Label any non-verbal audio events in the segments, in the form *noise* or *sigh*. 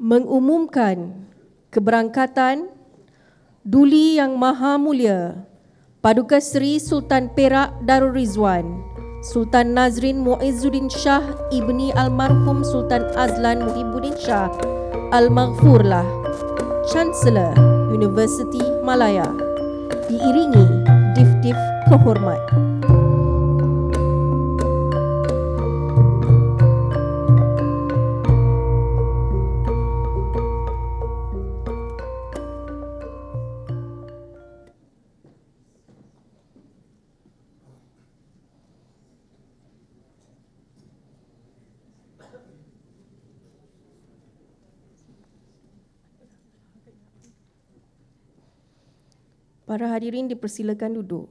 mengumumkan keberangkatan Duli Yang Maha Mulia Paduka Seri Sultan Perak Darul Rizwan Sultan Nazrin Muizzuddin Shah Ibni Almarhum Sultan Azlan Muhibbuddin Shah Al-Maghfurlah Chancellor University Malaya diiringi dif-dif kehormat. Para hadirin dipersilakan duduk.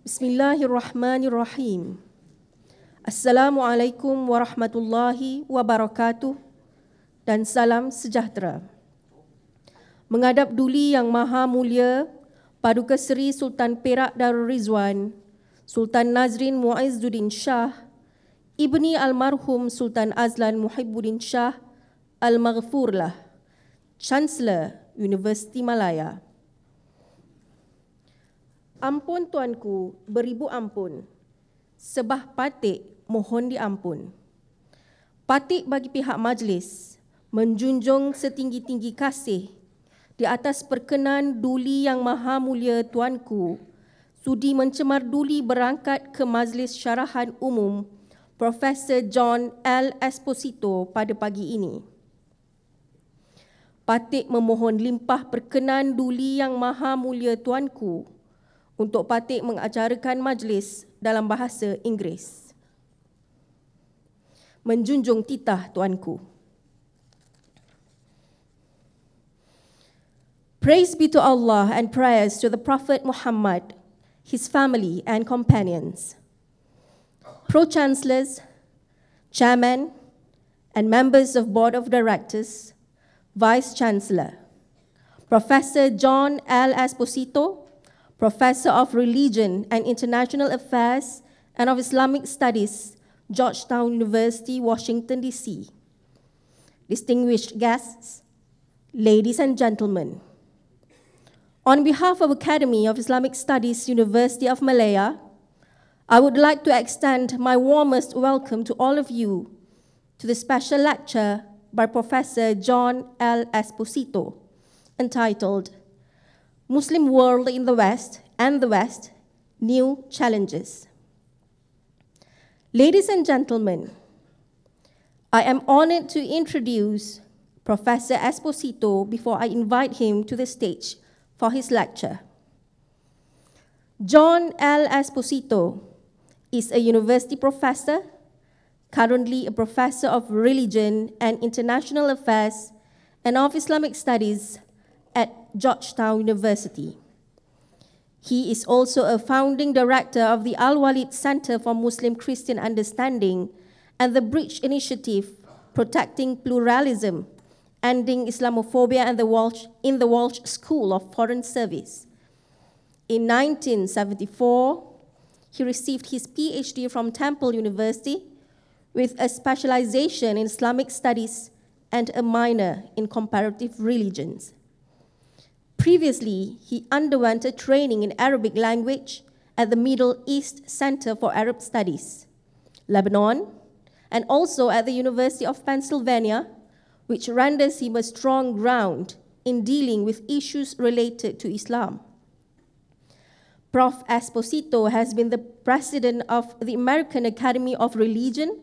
Bismillahirrahmanirrahim. Assalamualaikum warahmatullahi wabarakatuh dan salam sejahtera. Menghadap Duli Yang Maha Mulia Paduka Seri Sultan Perak Darul Rizwan Sultan Nazrin Muizzuddin Shah, Ibni Almarhum Sultan Azlan Muhibbuddin Shah Al-Maghfurlah, Chancellor Universiti Malaya. Ampun tuanku, beribu ampun. Sebah patik mohon diampun. Patik bagi pihak majlis menjunjung setinggi-tinggi kasih di atas perkenan duli yang maha mulia tuanku sudi mencemar duli berangkat ke Majlis Syarahan Umum Profesor John L. Esposito pada pagi ini. Patik memohon limpah perkenan duli yang maha mulia tuanku untuk Patik mengacarakan majlis dalam bahasa Inggeris. Menjunjung titah tuanku. Praise be to Allah and prayers to the Prophet Muhammad his family and companions, pro-chancellors, chairman, and members of board of directors, vice-chancellor, Professor John L. Esposito, Professor of Religion and International Affairs and of Islamic Studies, Georgetown University, Washington, D.C. Distinguished guests, ladies and gentlemen, on behalf of Academy of Islamic Studies, University of Malaya, I would like to extend my warmest welcome to all of you to the special lecture by Professor John L. Esposito entitled Muslim World in the West and the West New Challenges. Ladies and gentlemen, I am honored to introduce Professor Esposito before I invite him to the stage for his lecture. John L. Esposito is a university professor, currently a professor of religion and international affairs and of Islamic studies at Georgetown University. He is also a founding director of the Alwaleed Center for Muslim Christian Understanding and the Bridge Initiative Protecting Pluralism ending Islamophobia and the Walsh, in the Walsh School of Foreign Service. In 1974, he received his PhD from Temple University with a specialization in Islamic studies and a minor in comparative religions. Previously, he underwent a training in Arabic language at the Middle East Center for Arab Studies, Lebanon, and also at the University of Pennsylvania which renders him a strong ground in dealing with issues related to Islam. Prof. Esposito has been the president of the American Academy of Religion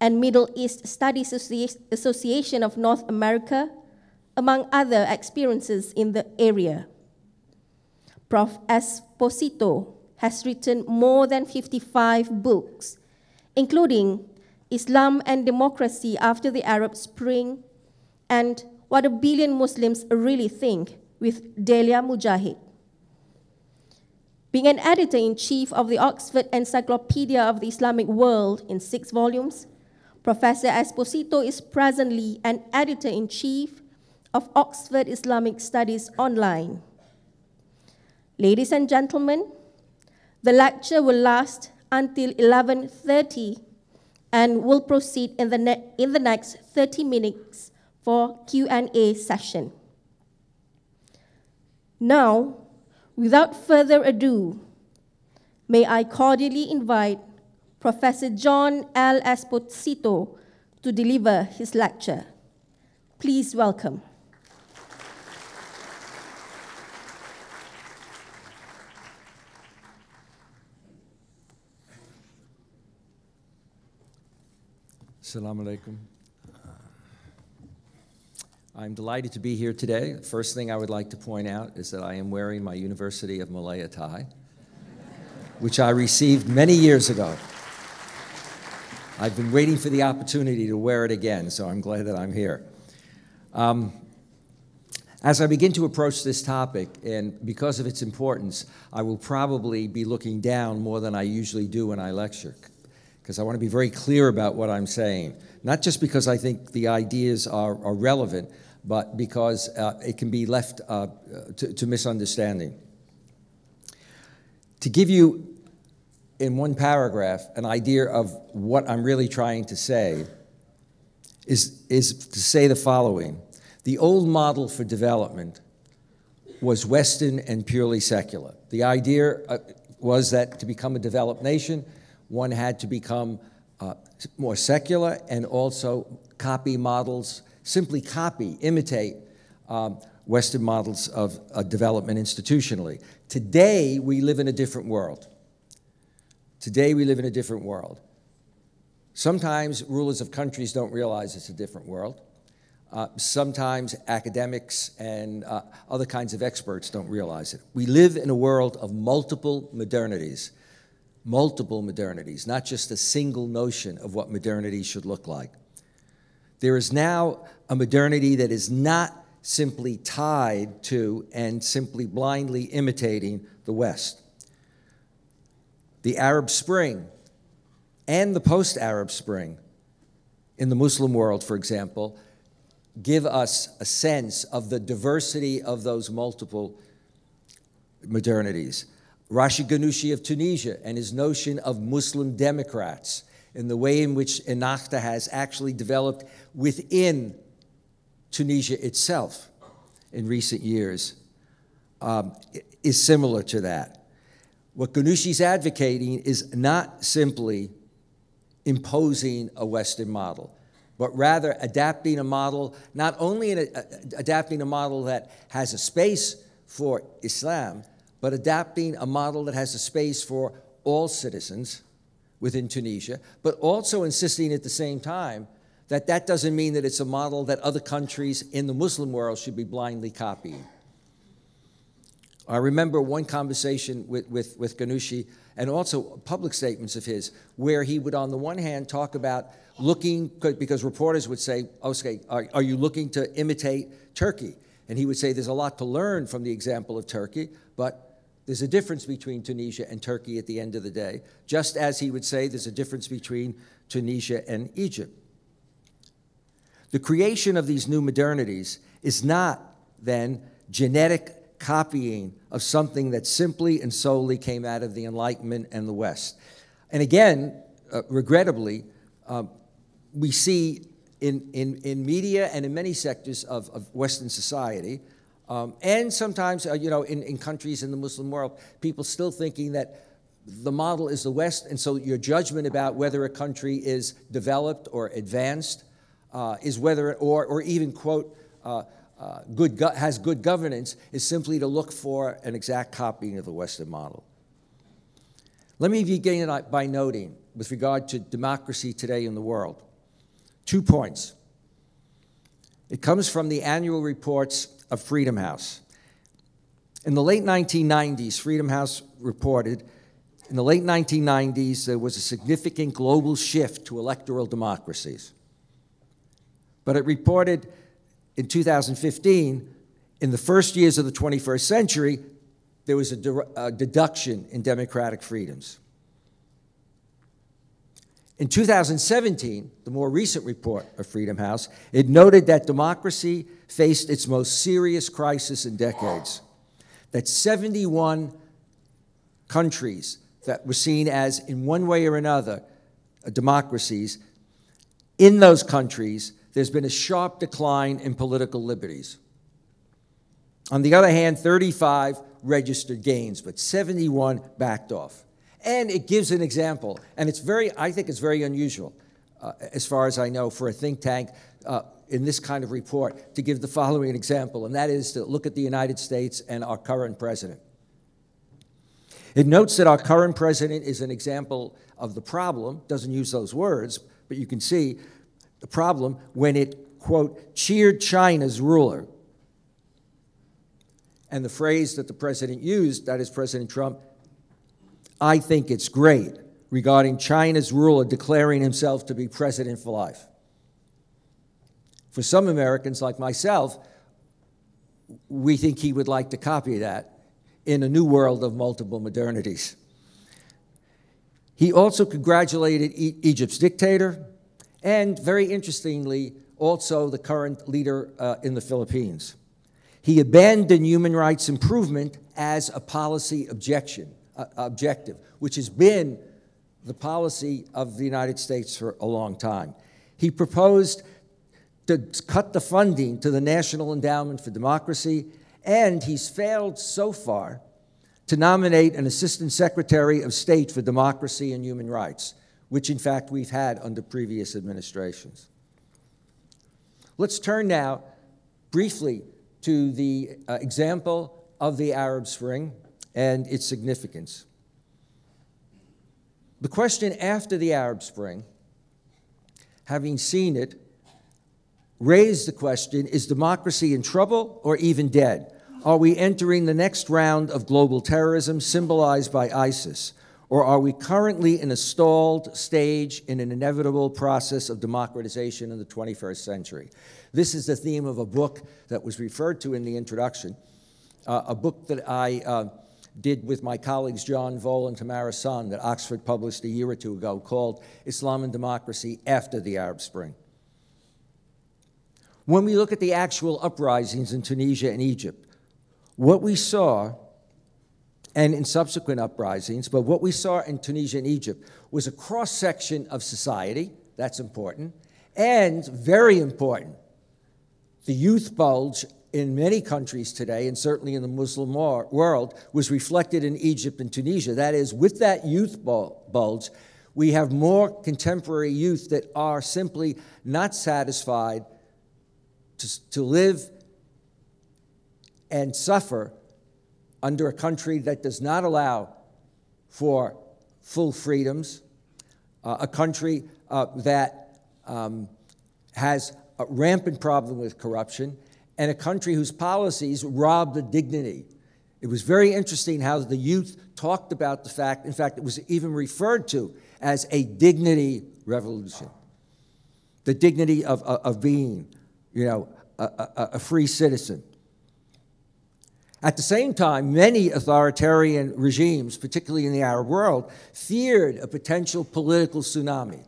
and Middle East Studies Association of North America, among other experiences in the area. Prof. Esposito has written more than 55 books, including Islam and Democracy After the Arab Spring, and What a Billion Muslims Really Think with Dalia Mogahed. Being an editor in chief of the Oxford Encyclopedia of the Islamic World in six volumes, Professor Esposito is presently an editor in chief of Oxford Islamic Studies Online. Ladies and gentlemen, the lecture will last until 11.30 and will proceed in the, in the next 30 minutes for Q&A session. Now, without further ado, may I cordially invite Professor John L. Esposito to deliver his lecture. Please welcome. Assalamu alaikum. I'm delighted to be here today. The first thing I would like to point out is that I am wearing my University of Malaya tie, which I received many years ago. I've been waiting for the opportunity to wear it again, so I'm glad that I'm here. Um, as I begin to approach this topic, and because of its importance, I will probably be looking down more than I usually do when I lecture because I want to be very clear about what I'm saying. Not just because I think the ideas are, are relevant, but because uh, it can be left uh, to, to misunderstanding. To give you, in one paragraph, an idea of what I'm really trying to say, is, is to say the following. The old model for development was Western and purely secular. The idea uh, was that to become a developed nation, one had to become uh, more secular and also copy models, simply copy, imitate um, Western models of uh, development institutionally. Today, we live in a different world. Today, we live in a different world. Sometimes rulers of countries don't realize it's a different world. Uh, sometimes academics and uh, other kinds of experts don't realize it. We live in a world of multiple modernities multiple modernities, not just a single notion of what modernity should look like. There is now a modernity that is not simply tied to and simply blindly imitating the West. The Arab Spring and the post Arab Spring in the Muslim world, for example, give us a sense of the diversity of those multiple modernities. Rashid Ghannouchi of Tunisia and his notion of Muslim Democrats and the way in which Ennahda has actually developed within Tunisia itself in recent years um, is similar to that. What Ghannouchi's advocating is not simply imposing a Western model, but rather adapting a model, not only a, adapting a model that has a space for Islam, but adapting a model that has a space for all citizens within Tunisia, but also insisting at the same time that that doesn't mean that it's a model that other countries in the Muslim world should be blindly copying. I remember one conversation with, with, with Ghannouchi and also public statements of his where he would, on the one hand, talk about looking, because reporters would say, okay, are, are you looking to imitate Turkey? And he would say, there's a lot to learn from the example of Turkey, but there's a difference between Tunisia and Turkey at the end of the day, just as he would say there's a difference between Tunisia and Egypt. The creation of these new modernities is not then genetic copying of something that simply and solely came out of the Enlightenment and the West. And again, uh, regrettably, uh, we see in, in, in media and in many sectors of, of Western society um, and sometimes, uh, you know, in, in countries in the Muslim world, people still thinking that the model is the West, and so your judgment about whether a country is developed or advanced uh, is whether, or, or even, quote, uh, uh, good has good governance is simply to look for an exact copying of the Western model. Let me begin by noting, with regard to democracy today in the world, two points. It comes from the annual reports of Freedom House. In the late 1990s, Freedom House reported in the late 1990s there was a significant global shift to electoral democracies. But it reported in 2015, in the first years of the 21st century, there was a, a deduction in democratic freedoms. In 2017, the more recent report of Freedom House, it noted that democracy faced its most serious crisis in decades. that 71 countries that were seen as, in one way or another, democracies, in those countries, there's been a sharp decline in political liberties. On the other hand, 35 registered gains, but 71 backed off. And it gives an example, and it's very, I think it's very unusual, uh, as far as I know, for a think tank uh, in this kind of report to give the following example, and that is to look at the United States and our current president. It notes that our current president is an example of the problem, doesn't use those words, but you can see the problem when it, quote, cheered China's ruler. And the phrase that the president used, that is President Trump, I think it's great, regarding China's ruler declaring himself to be president for life. For some Americans like myself, we think he would like to copy that in a new world of multiple modernities. He also congratulated e Egypt's dictator, and very interestingly, also the current leader uh, in the Philippines. He abandoned human rights improvement as a policy objection, uh, objective, which has been the policy of the United States for a long time. He proposed to cut the funding to the National Endowment for Democracy, and he's failed so far to nominate an Assistant Secretary of State for Democracy and Human Rights, which in fact we've had under previous administrations. Let's turn now briefly to the uh, example of the Arab Spring and its significance. The question after the Arab Spring, having seen it, raised the question is democracy in trouble or even dead? Are we entering the next round of global terrorism symbolized by ISIS? Or are we currently in a stalled stage in an inevitable process of democratization in the 21st century? This is the theme of a book that was referred to in the introduction, uh, a book that I uh, did with my colleagues John Voll and Tamara Sonn that Oxford published a year or two ago called Islam and Democracy After the Arab Spring. When we look at the actual uprisings in Tunisia and Egypt, what we saw, and in subsequent uprisings, but what we saw in Tunisia and Egypt was a cross section of society, that's important, and very important, the youth bulge in many countries today, and certainly in the Muslim world, was reflected in Egypt and Tunisia. That is, with that youth bulge, we have more contemporary youth that are simply not satisfied to, to live and suffer under a country that does not allow for full freedoms, uh, a country uh, that um, has a rampant problem with corruption, and a country whose policies robbed the dignity. It was very interesting how the youth talked about the fact, in fact, it was even referred to as a dignity revolution. The dignity of, of, of being, you know, a, a, a free citizen. At the same time, many authoritarian regimes, particularly in the Arab world, feared a potential political tsunami.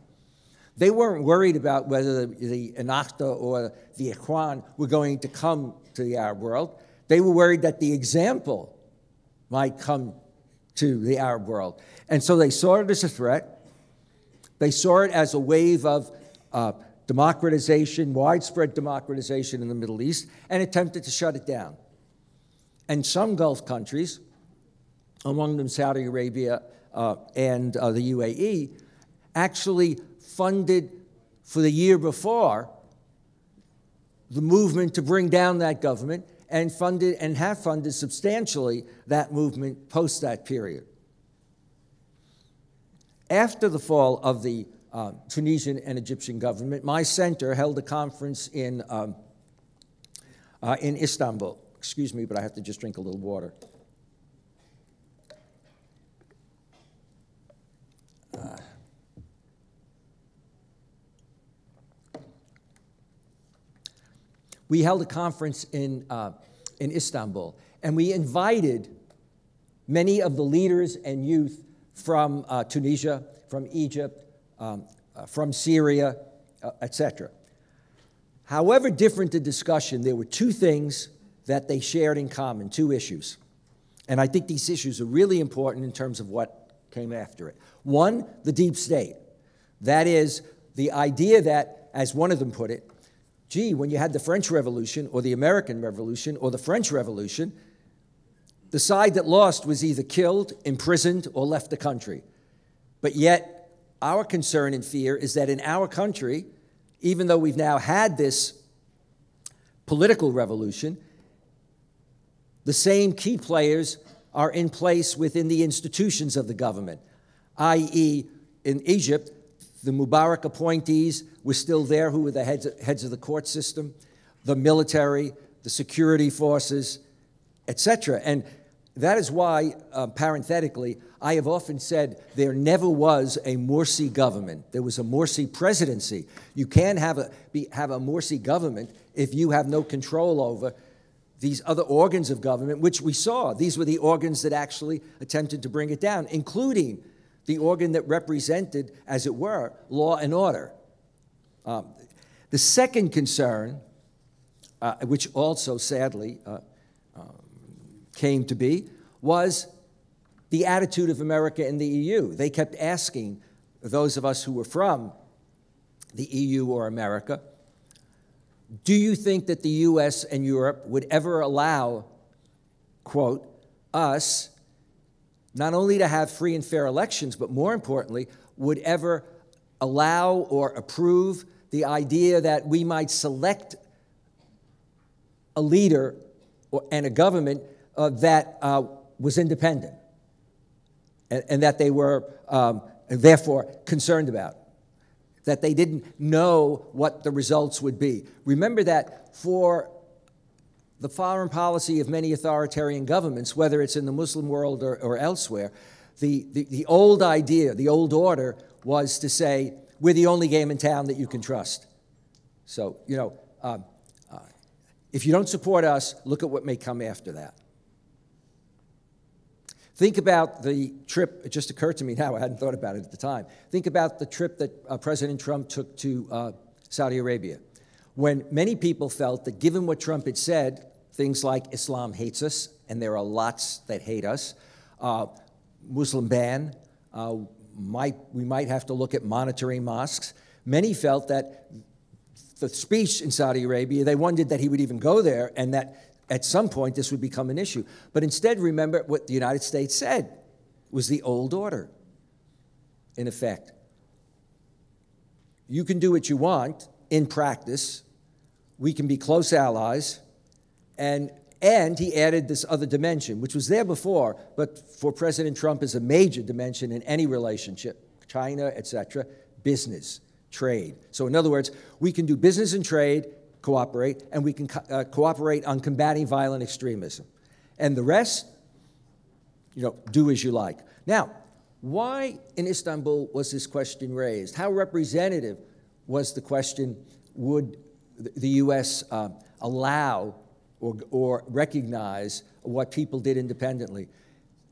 They weren't worried about whether the, the or the Ikhwan were going to come to the Arab world. They were worried that the example might come to the Arab world. And so they saw it as a threat. They saw it as a wave of uh, democratization, widespread democratization in the Middle East, and attempted to shut it down. And some Gulf countries, among them Saudi Arabia uh, and uh, the UAE, actually funded for the year before the movement to bring down that government and funded and have funded substantially that movement post that period. After the fall of the uh, Tunisian and Egyptian government, my center held a conference in, um, uh, in Istanbul. Excuse me, but I have to just drink a little water. Uh, we held a conference in, uh, in Istanbul, and we invited many of the leaders and youth from uh, Tunisia, from Egypt, um, uh, from Syria, uh, etc. However different the discussion, there were two things that they shared in common, two issues. And I think these issues are really important in terms of what came after it. One, the deep state. That is the idea that, as one of them put it, gee, when you had the French Revolution or the American Revolution or the French Revolution, the side that lost was either killed, imprisoned, or left the country. But yet, our concern and fear is that in our country, even though we've now had this political revolution, the same key players are in place within the institutions of the government, i.e., in Egypt, the Mubarak appointees were still there, who were the heads, heads of the court system, the military, the security forces, etc. And that is why, uh, parenthetically, I have often said there never was a Morsi government. There was a Morsi presidency. You can't have a, be, have a Morsi government if you have no control over these other organs of government, which we saw. These were the organs that actually attempted to bring it down, including the organ that represented, as it were, law and order. Um, the second concern, uh, which also sadly uh, um, came to be, was the attitude of America and the EU. They kept asking those of us who were from the EU or America, do you think that the US and Europe would ever allow, quote, us not only to have free and fair elections, but more importantly, would ever allow or approve the idea that we might select a leader or, and a government uh, that uh, was independent and, and, that they were um, therefore concerned about, that they didn't know what the results would be. Remember that for the foreign policy of many authoritarian governments, whether it's in the Muslim world or, or elsewhere, the, the, the, old idea, the old order was to say, we're the only game in town that you can trust. So, you know, uh, uh, if you don't support us, look at what may come after that. Think about the trip, it just occurred to me now, I hadn't thought about it at the time. Think about the trip that uh, President Trump took to uh, Saudi Arabia when many people felt that given what Trump had said, things like Islam hates us, and there are lots that hate us, uh, Muslim ban, uh, might, we might have to look at monitoring mosques. Many felt that the speech in Saudi Arabia, they wondered that he would even go there and that at some point this would become an issue. But instead, remember what the United States said was the old order, in effect. You can do what you want in practice, we can be close allies, and, and he added this other dimension, which was there before, but for President Trump is a major dimension in any relationship, China, etc., business, trade. So in other words, we can do business and trade, cooperate, and we can co uh, cooperate on combating violent extremism. And the rest, you know, do as you like. Now, why in Istanbul was this question raised? How representative was the question, would the U.S. Uh, allow or, or recognize what people did independently.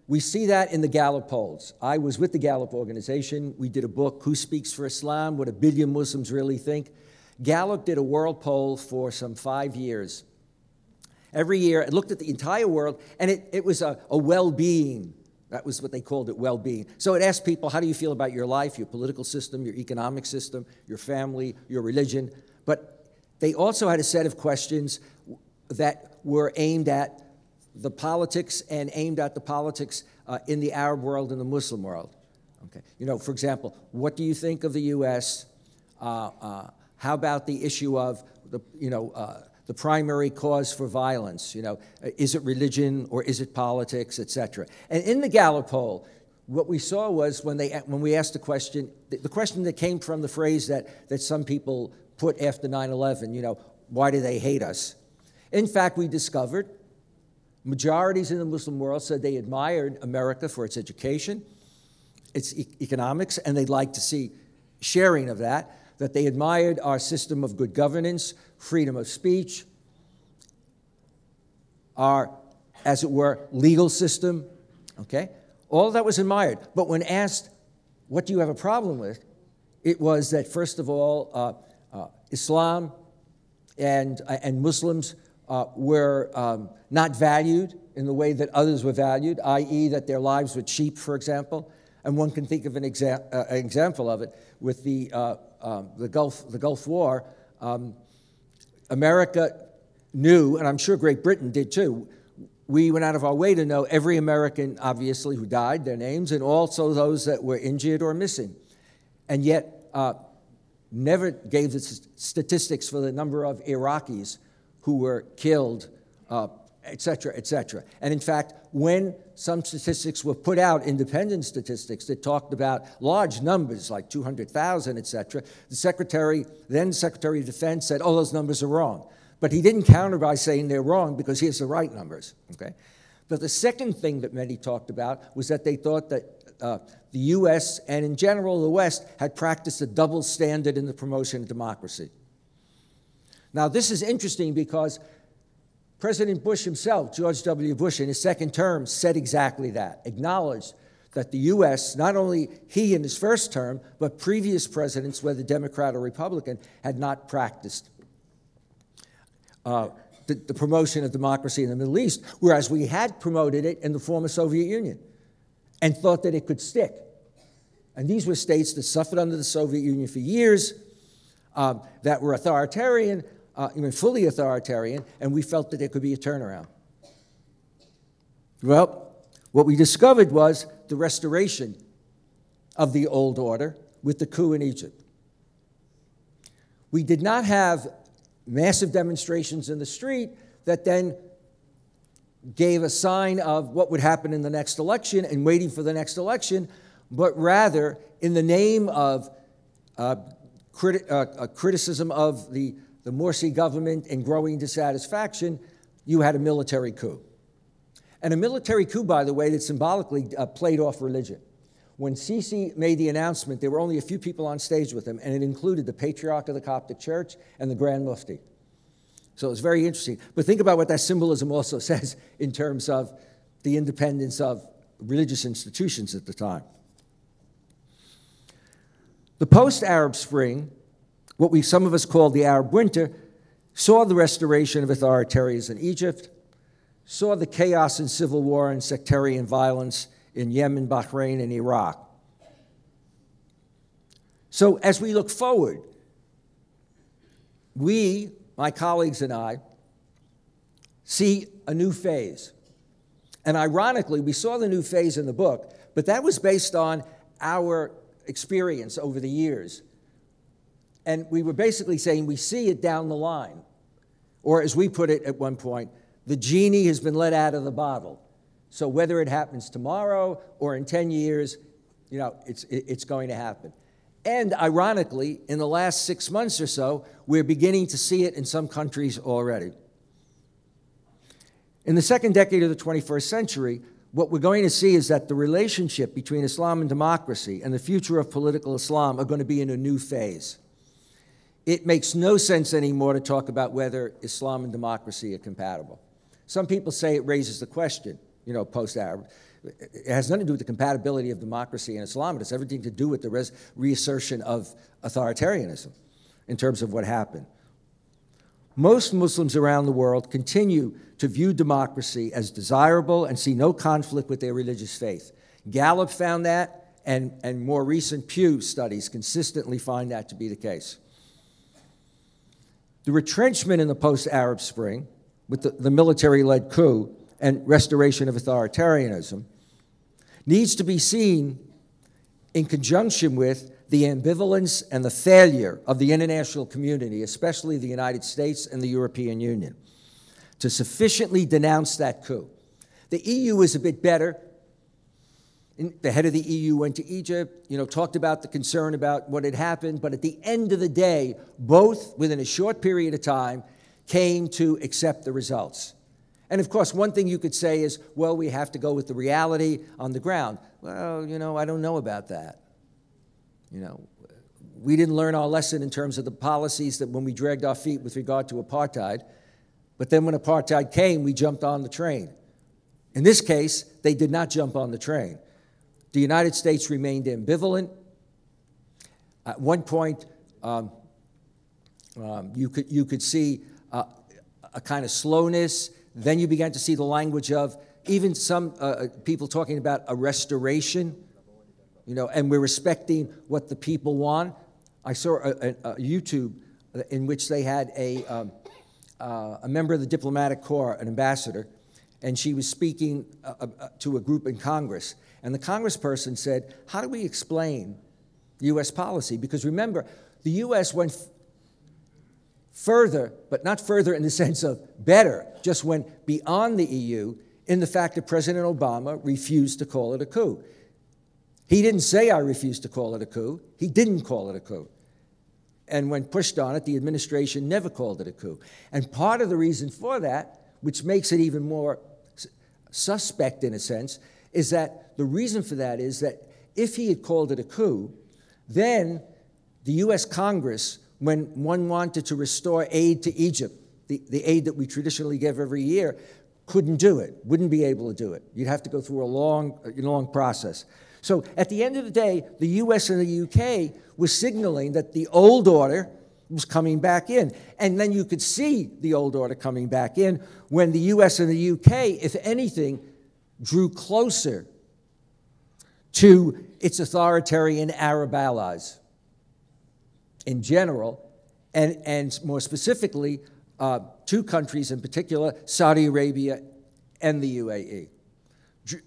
We see that in the Gallup polls. I was with the Gallup organization. We did a book, Who Speaks for Islam? What a Billion Muslims Really Think. Gallup did a world poll for some five years. Every year, it looked at the entire world, and it, it was a, a well being. That was what they called it, well being. So it asked people, how do you feel about your life, your political system, your economic system, your family, your religion? But they also had a set of questions that were aimed at the politics and aimed at the politics uh, in the Arab world and the Muslim world. Okay. You know, for example, what do you think of the U.S.? Uh, uh, how about the issue of the, you know, uh, the primary cause for violence? You know, is it religion or is it politics, et cetera? And in the Gallup poll, what we saw was when, they, when we asked the question, the question that came from the phrase that, that some people put after 9 11, you know, why do they hate us? In fact, we discovered majorities in the Muslim world said they admired America for its education, its e economics, and they'd like to see sharing of that, that they admired our system of good governance, freedom of speech, our, as it were, legal system, okay? All that was admired. But when asked, what do you have a problem with? It was that, first of all, uh, Islam and, uh, and Muslims uh, were um, not valued in the way that others were valued, i.e., that their lives were cheap, for example. And one can think of an, exa- uh, an example of it with the, uh, um, the, Gulf, the Gulf War. Um, America knew, and I'm sure Great Britain did too, we went out of our way to know every American, obviously, who died, their names, and also those that were injured or missing. And yet, uh, never gave the statistics for the number of Iraqis who were killed, uh, et cetera, et cetera. And in fact, when some statistics were put out, independent statistics that talked about large numbers, like 200,000, et cetera, the secretary, then Secretary of Defense, said, oh, those numbers are wrong. But he didn't counter by saying they're wrong because here's the right numbers, okay? But the second thing that many talked about was that they thought that uh, the US and in general the West had practiced a double standard in the promotion of democracy. Now, this is interesting because President Bush himself, George W. Bush, in his second term, said exactly that, acknowledged that the U.S., not only he in his first term, but previous presidents, whether Democrat or Republican, had not practiced uh, the, the, promotion of democracy in the Middle East, whereas we had promoted it in the former Soviet Union and thought that it could stick. And these were states that suffered under the Soviet Union for years, um, that were authoritarian, uh, even fully authoritarian, and we felt that there could be a turnaround. Well, what we discovered was the restoration of the old order with the coup in Egypt. We did not have massive demonstrations in the street that then gave a sign of what would happen in the next election and waiting for the next election, but rather, in the name of uh, criti- uh, criticism of the, the Morsi government and growing dissatisfaction, you had a military coup. And a military coup, by the way, that symbolically uh, played off religion. When Sisi made the announcement, there were only a few people on stage with him, and it included the Patriarch of the Coptic Church and the Grand Mufti. So it's very interesting. But think about what that symbolism also *laughs* says in terms of the independence of religious institutions at the time. The post Arab Spring, what we some of us call the Arab Winter, saw the restoration of authoritarianism in Egypt, saw the chaos and civil war and sectarian violence in Yemen, Bahrain, and Iraq. So as we look forward, we my colleagues and I, see a new phase. And ironically, we saw the new phase in the book, but that was based on our experience over the years. And we were basically saying we see it down the line. Or as we put it at one point, the genie has been let out of the bottle. So whether it happens tomorrow or in 10 years, you know, it's, it's going to happen. And ironically, in the last six months or so, we're beginning to see it in some countries already. In the second decade of the 21st century, what we're going to see is that the relationship between Islam and democracy and the future of political Islam are going to be in a new phase. It makes no sense anymore to talk about whether Islam and democracy are compatible. Some people say it raises the question, you know, post Arab it has nothing to do with the compatibility of democracy and Islam. It has everything to do with the res- reassertion of authoritarianism in terms of what happened. Most Muslims around the world continue to view democracy as desirable and see no conflict with their religious faith. Gallup found that, and, and more recent Pew studies consistently find that to be the case. The retrenchment in the post Arab Spring, with the, the military led coup and restoration of authoritarianism, needs to be seen in conjunction with the ambivalence and the failure of the international community, especially the United States and the European Union, to sufficiently denounce that coup. The EU is a bit better. The head of the EU went to Egypt, you know, talked about the concern about what had happened, but at the end of the day, both within a short period of time came to accept the results. And of course, one thing you could say is, well, we have to go with the reality on the ground. Well, you know, I don't know about that. You know, we didn't learn our lesson in terms of the policies that when we dragged our feet with regard to apartheid. But then when apartheid came, we jumped on the train. In this case, they did not jump on the train. The United States remained ambivalent. At one point, um, um, you, could, you could see uh, a kind of slowness. Then you began to see the language of even some uh, uh, people talking about a restoration, you know, and we're respecting what the people want. I saw a, a, a YouTube in which they had a, um, uh, a member of the diplomatic corps, an ambassador, and she was speaking uh, uh, uh to a group in Congress. And the congressperson said, How do we explain US policy? Because remember, the US went further, but not further in the *laughs* sense of better, just went beyond the EU in the fact that President Obama refused to call it a coup. He didn't say, I refused to call it a coup. He didn't call it a coup. And when pushed on it, the administration never called it a coup. And part of the reason for that, which makes it even more suspect in a sense, is that the reason for that is that if he had called it a coup, then the US Congress when one wanted to restore aid to Egypt, the, the aid that we traditionally give every year, couldn't do it, wouldn't be able to do it. You'd have to go through a long, long process. So at the end of the day, the US and the UK were signaling that the old order was coming back in. And then you could see the old order coming back in when the US and the UK, if anything, drew closer to its authoritarian Arab allies in general, and, and more specifically, uh, two countries in particular, Saudi Arabia and the UAE.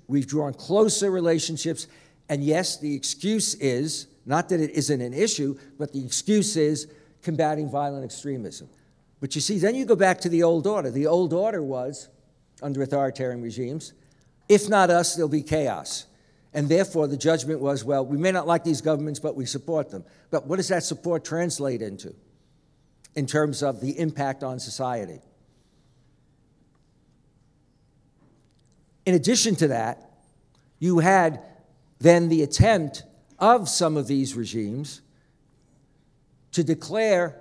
We've drawn closer relationships, and yes, the excuse is not that it isn't an issue, but the excuse is combating violent extremism. But you see, then you go back to the old order. The old order was, under authoritarian regimes, if not us, there'll be chaos. And therefore, the judgment was well, we may not like these governments, but we support them. But what does that support translate into in terms of the impact on society? In addition to that, you had then the attempt of some of these regimes to declare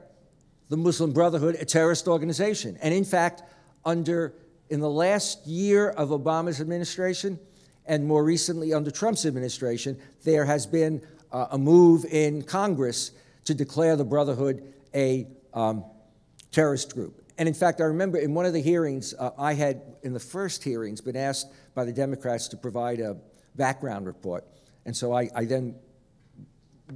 the Muslim Brotherhood a terrorist organization. And in fact, under in the last year of Obama's administration, and more recently under Trump's administration, there has been uh, a move in Congress to declare the Brotherhood a um, terrorist group. And in fact, I remember in one of the hearings, uh, I had, in the first hearings, been asked by the Democrats to provide a background report. And so I, I then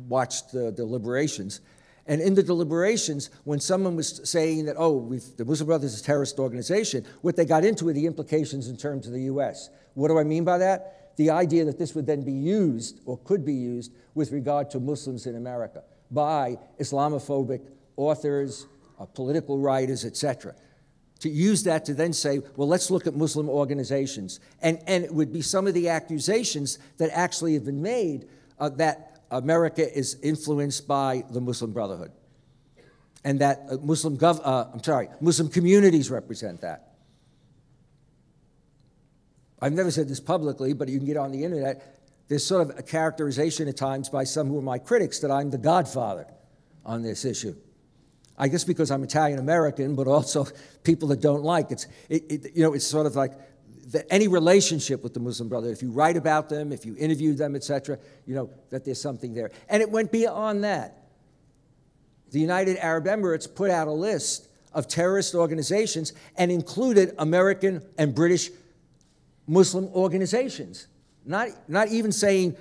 watched the deliberations. And in the deliberations, when someone was saying that, oh, the Muslim Brothers is a terrorist organization, what they got into were the implications in terms of the U.S. What do I mean by that? The idea that this would then be used or could be used with regard to Muslims in America by Islamophobic authors, uh, political writers, etc. To use that to then say, well, let's look at Muslim organizations. And, and it would be some of the accusations that actually have been made uh, that America is influenced by the Muslim Brotherhood. And that uh, Muslim, gov- uh, I'm sorry, Muslim communities represent that. I've never said this publicly, but you can get on the internet. There's sort of a characterization at times by some who are my critics that I'm the godfather on this issue. I guess because I'm Italian American, but also *laughs* people that don't like it's it, it, you know it's sort of like the, any relationship with the Muslim Brotherhood. If you write about them, if you interview them, etc., you know that there's something there. And it went beyond that. The United Arab Emirates put out a list of terrorist organizations and included American and British Muslim organizations. Not, not even saying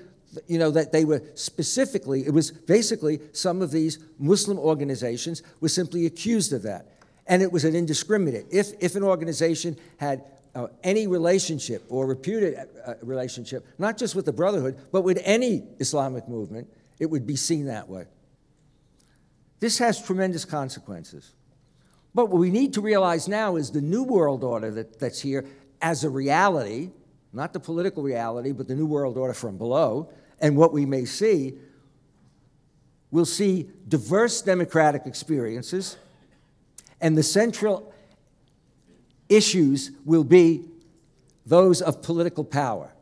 you know, that they were specifically, it was basically some of these Muslim organizations were simply accused of that. And it was an indiscriminate. If, if an organization had uh, any relationship or reputed uh, relationship, not just with the Brotherhood, but with any Islamic movement, it would be seen that way. This has tremendous consequences. But what we need to realize now is the New World Order that, that's here as a reality, not the political reality, but the New World Order from below, and what we may see, we'll see diverse democratic experiences, and the central issues will be those of political power.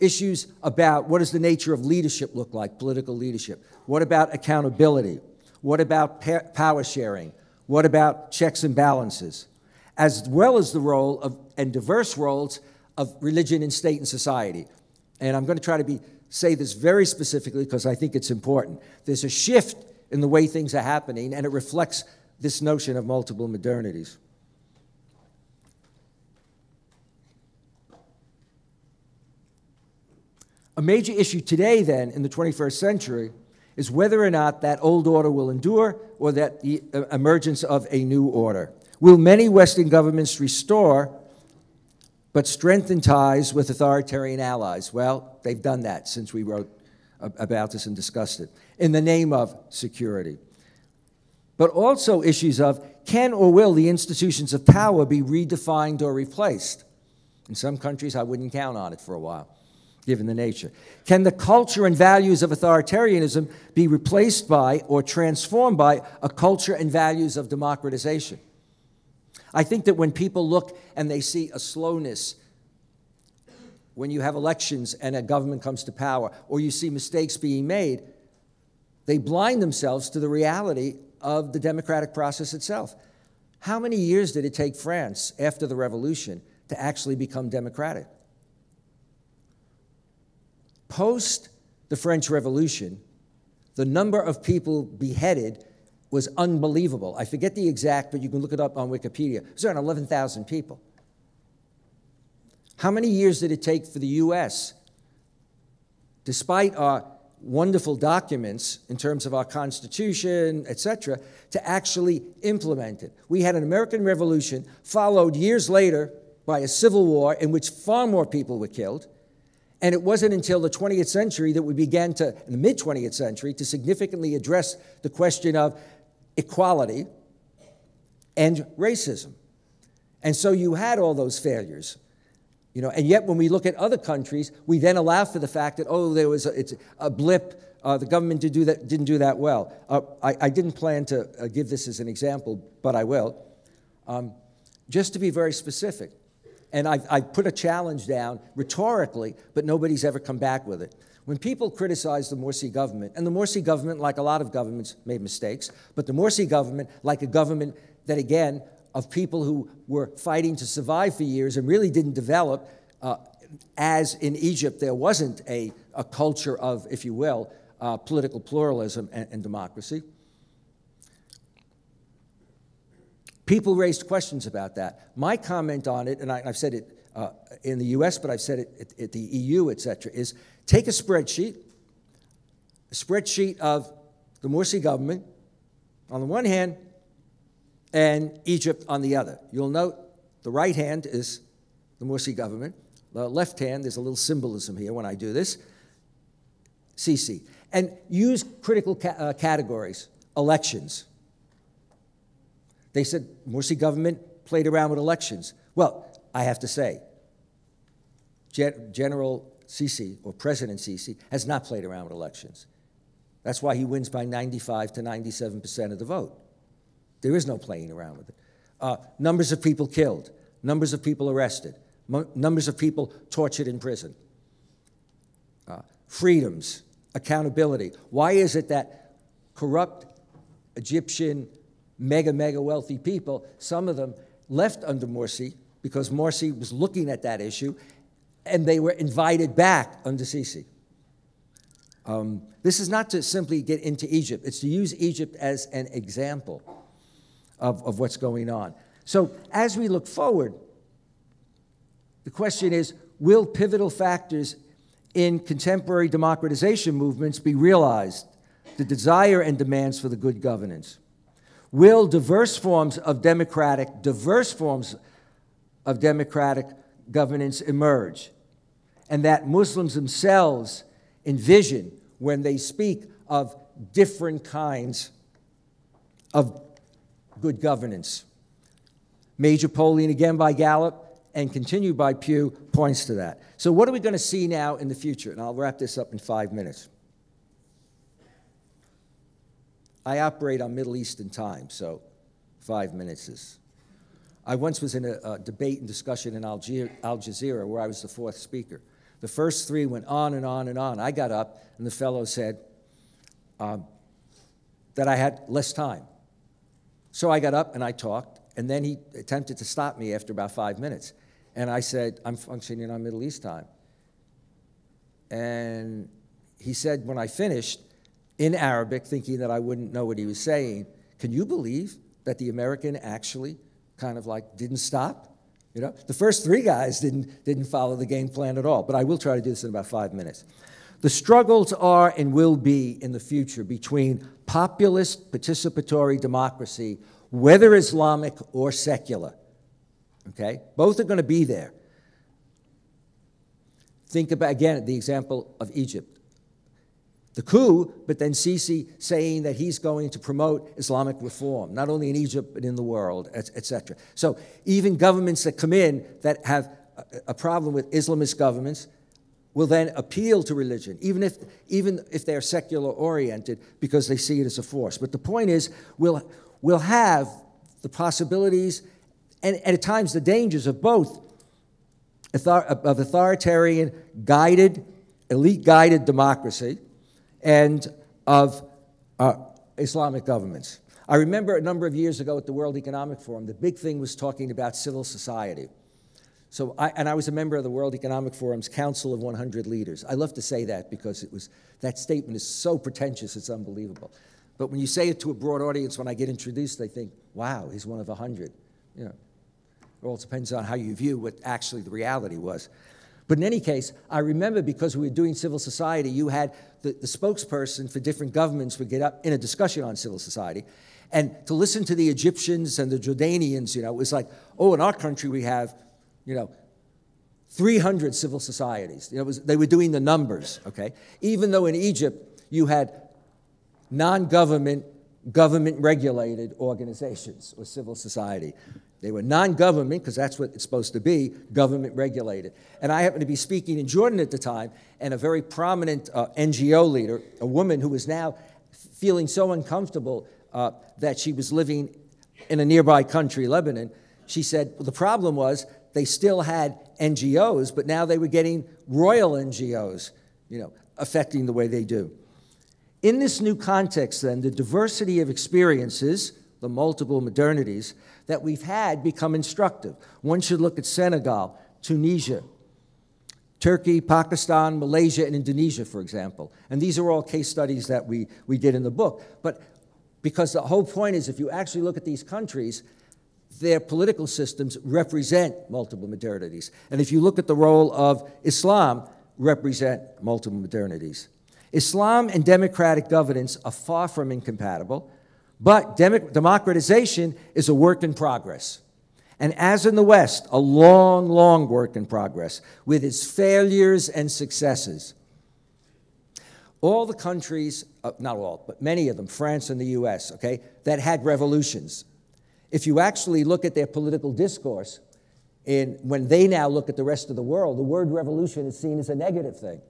Issues about what does the nature of leadership look like, political leadership? What about accountability? What about power sharing? What about checks and balances? as well as the role of, and diverse roles of religion in state and society. And I'm going to try to be, say this very specifically because I think it's important. There's a shift in the way things are happening, and it reflects this notion of multiple modernities. A major issue today, then, in the 21st century, is whether or not that old order will endure or that the uh, emergence of a new order. Will many Western governments restore but strengthen ties with authoritarian allies? Well, they've done that since we wrote about this and discussed it, in the name of security. But also issues of can or will the institutions of power be redefined or replaced? In some countries, I wouldn't count on it for a while, given the nature. Can the culture and values of authoritarianism be replaced by or transformed by a culture and values of democratization? I think that when people look and they see a slowness when you have elections and a government comes to power, or you see mistakes being made, they blind themselves to the reality of the democratic process itself. How many years did it take France after the revolution to actually become democratic? Post the French Revolution, the number of people beheaded was unbelievable. I forget the exact, but you can look it up on Wikipedia. It was around 11,000 people. How many years did it take for the US, despite our wonderful documents in terms of our Constitution, et cetera, to actually implement it? We had an American Revolution, followed years later by a civil war in which far more people were killed. And it wasn't until the 20th century that we began to, in the mid 20th century, to significantly address the question of equality and racism. And so you had all those failures. You know, and yet when we look at other countries, we then allow for the fact that, oh, there was a, it's a blip, uh, the government did do that, didn't do that well. Uh, I, I, didn't plan to uh, give this as an example, but I will. Um, just to be very specific. And I've, I've put a challenge down rhetorically, but nobody's ever come back with it. When people criticize the Morsi government, and the Morsi government, like a lot of governments, made mistakes, but the Morsi government, like a government that, again, of people who were fighting to survive for years and really didn't develop. Uh, as in Egypt, there wasn't a, a culture of, if you will, uh, political pluralism and, and, democracy. People raised questions about that. My comment on it, and I, have said it uh, in the US, but I've said it at, at the EU, et cetera, is take a spreadsheet, a spreadsheet of the Morsi government, on the one hand, and Egypt on the other. You'll note the right hand is the Morsi government. The left hand, there's a little symbolism here when I do this, Sisi. And use critical ca uh, categories, elections. They said Morsi government played around with elections. Well, I have to say, Gen General Sisi, or President Sisi, has not played around with elections. That's why he wins by 95 to 97% of the vote. There is no playing around with it. Uh, numbers of people killed, numbers of people arrested, numbers of people tortured in prison. Uh, freedoms, accountability. Why is it that corrupt Egyptian mega, mega wealthy people, some of them left under Morsi because Morsi was looking at that issue and they were invited back under Sisi? Um, this is not to simply get into Egypt, it's to use Egypt as an example of, of what's going on. So as we look forward, the question is will pivotal factors in contemporary democratization movements be realized? The desire and demands for the good governance. Will diverse forms of democratic, diverse forms of democratic governance emerge? And that Muslims themselves envision when they speak of different kinds of good governance. Major polling, again by Gallup and continued by Pew, points to that. So, what are we going to see now in the future? And I'll wrap this up in five minutes. I operate on Middle Eastern time, so five minutes is. I once was in a, a debate and discussion in Al Jazeera where I was the fourth speaker. The first three went on and on and on. I got up, and the fellow said um, that I had less time. So I got up and I talked, and then he attempted to stop me after about five minutes. And I said, I'm functioning on Middle East time. And he said, when I finished, in Arabic, thinking that I wouldn't know what he was saying, can you believe that the American actually kind of like didn't stop. You know, the first three guys didn't, didn't follow the game plan at all, but I will try to do this in about five minutes. The struggles are and will be in the future between populist participatory democracy, whether Islamic or secular. Okay? Both are going to be there. Think about, again, the example of Egypt the coup, but then Sisi saying that he's going to promote Islamic reform, not only in Egypt, but in the world, etc. Et so even governments that come in that have a problem with Islamist governments will then appeal to religion, even if, even if they're secular oriented, because they see it as a force. But the point is, we'll, we'll have the possibilities and, and at times the dangers of both author, of authoritarian guided, elite guided democracy and of uh, Islamic governments. I remember a number of years ago at the World Economic Forum, the big thing was talking about civil society. So I, and I was a member of the World Economic Forum's Council of 100 Leaders. I love to say that because it was, that statement is so pretentious, it's unbelievable. But when you say it to a broad audience, when I get introduced, they think, wow, he's one of 100. You know, it all depends on how you view what actually the reality was. But in any case, I remember because we were doing civil society, you had the, the spokesperson for different governments would get up in a discussion on civil society. And to listen to the Egyptians and the Jordanians, you know, it was like, oh, in our country we have, you know, 300 civil societies. You know, was, they were doing the numbers, okay? Even though in Egypt you had non government, government regulated organizations or civil society. They were non government, because that's what it's supposed to be, government regulated. And I happened to be speaking in Jordan at the time, and a very prominent uh, NGO leader, a woman who was now feeling so uncomfortable uh, that she was living in a nearby country, Lebanon, she said well, the problem was they still had NGOs, but now they were getting royal NGOs, you know, affecting the way they do. In this new context, then, the diversity of experiences, the multiple modernities, that we've had become instructive. One should look at Senegal, Tunisia, Turkey, Pakistan, Malaysia, and Indonesia, for example. And these are all case studies that we, we did in the book. But because the whole point is if you actually look at these countries, their political systems represent multiple modernities. And if you look at the role of Islam, represent multiple modernities. Islam and democratic governance are far from incompatible. But democratization is a work in progress. And as in the West, a long, long work in progress with its failures and successes. All the countries, uh, not all, but many of them, France and the US, okay, that had revolutions. If you actually look at their political discourse, in, when they now look at the rest of the world, the word revolution is seen as a negative thing,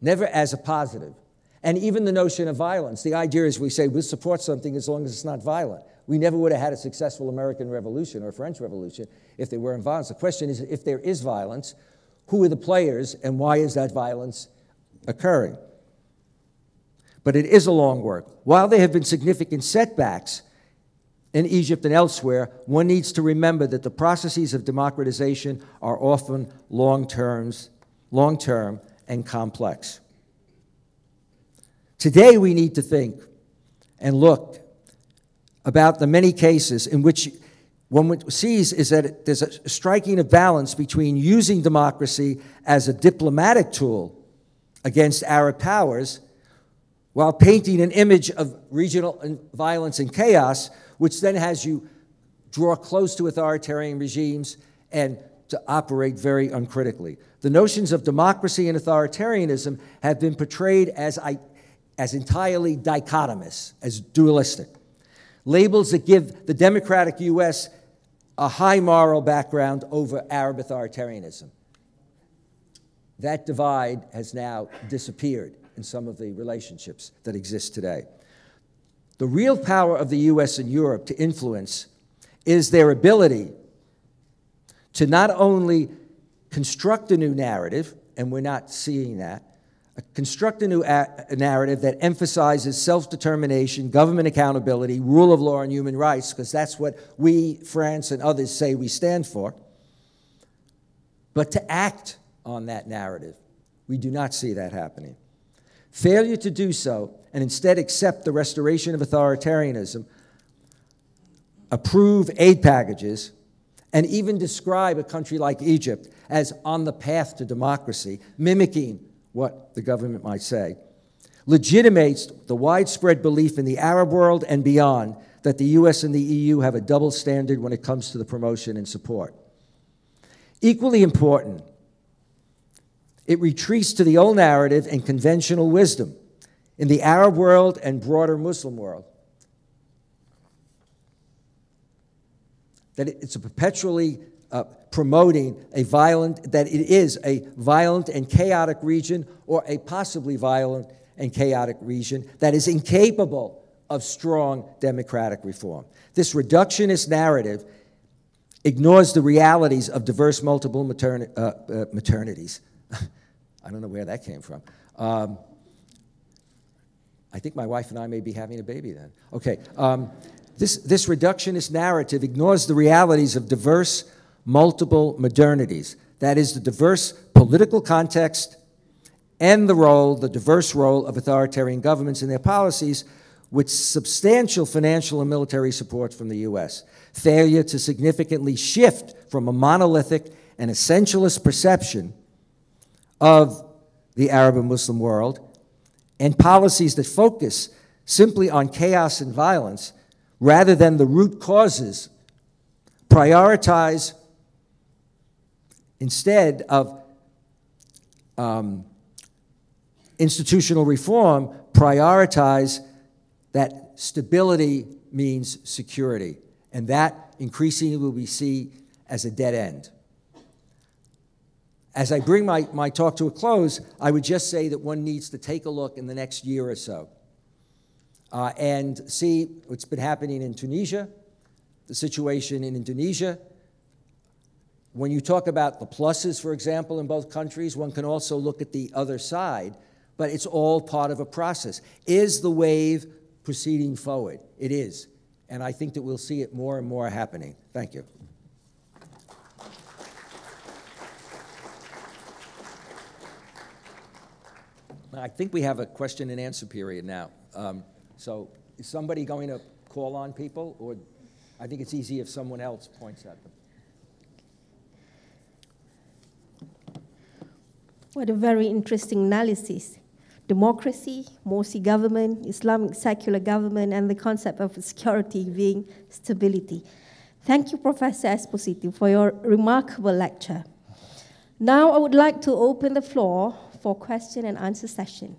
never as a positive. And even the notion of violence. The idea is we say we'll support something as long as it's not violent. We never would have had a successful American Revolution or French Revolution if there weren't violence. The question is if there is violence, who are the players and why is that violence occurring? But it is a long work. While there have been significant setbacks in Egypt and elsewhere, one needs to remember that the processes of democratization are often long terms, long term and complex. Today, we need to think and look about the many cases in which one sees is that there's a striking of balance between using democracy as a diplomatic tool against Arab powers while painting an image of regional violence and chaos, which then has you draw close to authoritarian regimes and to operate very uncritically. The notions of democracy and authoritarianism have been portrayed as as entirely dichotomous, as dualistic. Labels that give the democratic U.S. a high moral background over Arab authoritarianism. That divide has now disappeared in some of the relationships that exist today. The real power of the US and Europe to influence is their ability to not only construct a new narrative, and we're not seeing that, uh, construct a new a narrative that emphasizes self determination, government accountability, rule of law, and human rights, because that's what we, France, and others say we stand for. But to act on that narrative, we do not see that happening. Failure to do so, and instead accept the restoration of authoritarianism, approve aid packages, and even describe a country like Egypt as on the path to democracy, mimicking what the government might say, legitimates the widespread belief in the Arab world and beyond that the US and the EU have a double standard when it comes to the promotion and support. Equally important, it retreats to the old narrative and conventional wisdom in the Arab world and broader Muslim world. That it's perpetually uh, promoting a violent, that it is a violent and chaotic region or a possibly violent and chaotic region that is incapable of strong democratic reform. This reductionist narrative ignores the realities of diverse multiple materni uh, uh, maternities. *laughs* I don't know where that came from. Um, I think my wife and I may be having a baby then. Okay. Um, this, this reductionist narrative ignores the realities of diverse multiple modernities. That is, the diverse political context and the role, the diverse role of authoritarian governments in their policies with substantial financial and military support from the U.S. Failure to significantly shift from a monolithic and essentialist perception of the Arab and Muslim world and policies that focus simply on chaos and violence rather than the root causes prioritize instead of um, institutional reform, prioritize that stability means security. And that increasingly will be seen as a dead end. As I bring my, my talk to a close, I would just say that one needs to take a look in the next year or so uh, and see what's been happening in Tunisia, the situation in Indonesia, when you talk about the pluses, for example, in both countries, one can also look at the other side, but it's all part of a process. Is the wave proceeding forward? It is. And I think that we'll see it more and more happening. Thank you. I think we have a question and answer period now. Um, so is somebody going to call on people, or I think it's easy if someone else points at them. What a very interesting analysis. Democracy, Morsi government, Islamic secular government, and the concept of security being stability. Thank you, Professor Esposito, for your remarkable lecture. Now I would like to open the floor for question and answer session.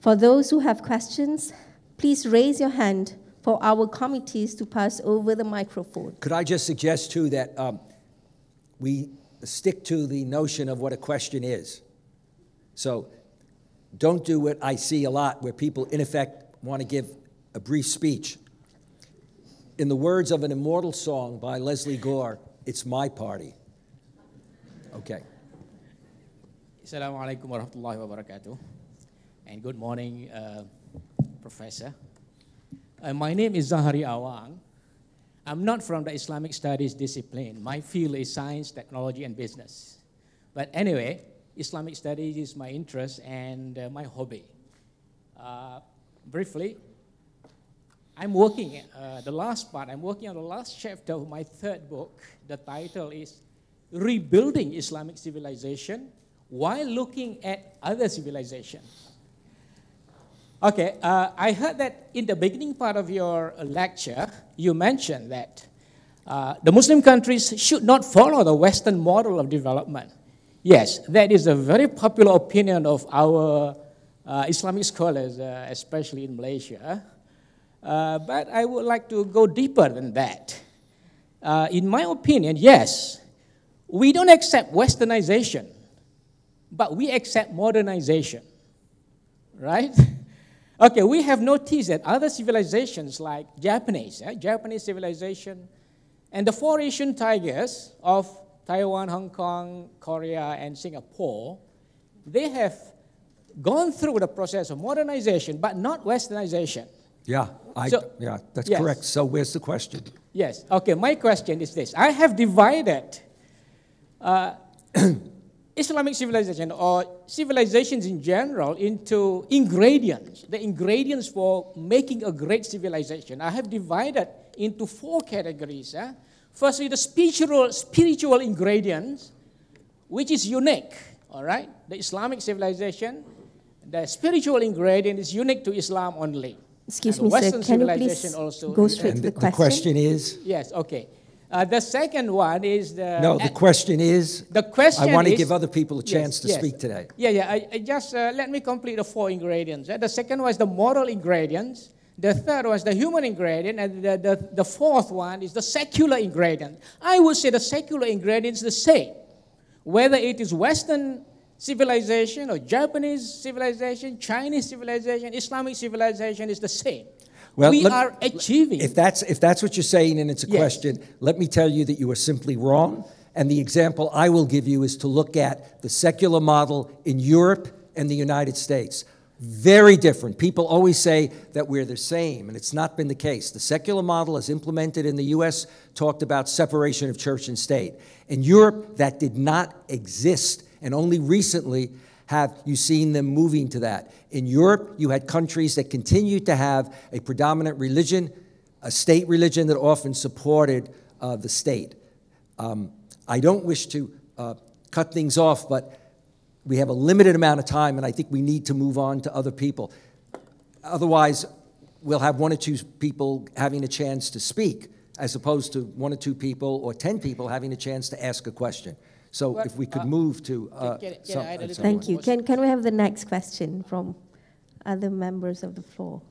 For those who have questions, please raise your hand for our committees to pass over the microphone. Could I just suggest, too, that um, we stick to the notion of what a question is. So don't do what I see a lot where people, in effect, want to give a brief speech. In the words of an immortal song by Lesley Gore, it's my party. Okay. Assalamu alaikum warahmatullahi wabarakatuh. And good morning, uh, Professor. Uh, my name is Zahari Awang. I'm not from the Islamic studies discipline. My field is science, technology, and business. But anyway, Islamic studies is my interest and uh, my hobby. Uh, briefly, I'm working, uh, the last part, I'm working on the last chapter of my third book. The title is Rebuilding Islamic Civilization while looking at other civilizations. Okay, uh, I heard that in the beginning part of your lecture, you mentioned that uh, the Muslim countries should not follow the Western model of development. Yes, that is a very popular opinion of our uh, Islamic scholars, uh, especially in Malaysia. Uh, but I would like to go deeper than that. Uh, in my opinion, yes, we don't accept westernization, but we accept modernization, right? *laughs* Okay, we have noticed that other civilizations like Japanese, eh, Japanese civilization, and the four Asian tigers of Taiwan, Hong Kong, Korea, and Singapore, they have gone through the process of modernization, but not westernization. Yeah, I, so, yeah, that's yes. correct. So where's the question? Yes. Okay, my question is this. I have divided uh, *clears throat* *clears throat* Islamic civilization or civilizations in general into ingredients, the ingredients for making a great civilization. I have divided into four categories. Eh? Firstly, the spiritual, spiritual ingredients, which is unique, all right? The Islamic civilization, the spiritual ingredient is unique to Islam only. Excuse And me, sir. Western Can you please also- go straight to the, the the question? question is? Yes, okay. Uh, the second one is the. No, the question is? The question I want to give other people a Yes, chance to yes. speak today. Yeah, yeah. I, I just uh, let me complete the four ingredients. eh. The second was the moral ingredients. The third was the human ingredient, and the, the, the fourth one is the secular ingredient. I would say the secular ingredient is the same, whether it is Western civilization or Japanese civilization, Chinese civilization, Islamic civilization is the same. We let- are achieving. If that's, if that's what you're saying and it's a Yes. question, let me tell you that you are simply wrong. And the example I will give you is to look at the secular model in Europe and the United States. Very different. People always say that we're the same, and it's not been the case. The secular model, as implemented in the US, talked about separation of church and state. In Europe, that did not exist, and only recently have you seen them moving to that. In Europe, you had countries that continued to have a predominant religion, a state religion that often supported uh, the state. Um, I don't wish to uh, cut things off, but we have a limited amount of time, and I think we need to move on to other people. Otherwise, we'll have one or two people having a chance to speak, as opposed to one or two people or 10 people having a chance to ask a question. So Well, if we could uh, move to. uh, can- can some- I add a little someone. Thank you. Can, can we have the next question from other members of the floor?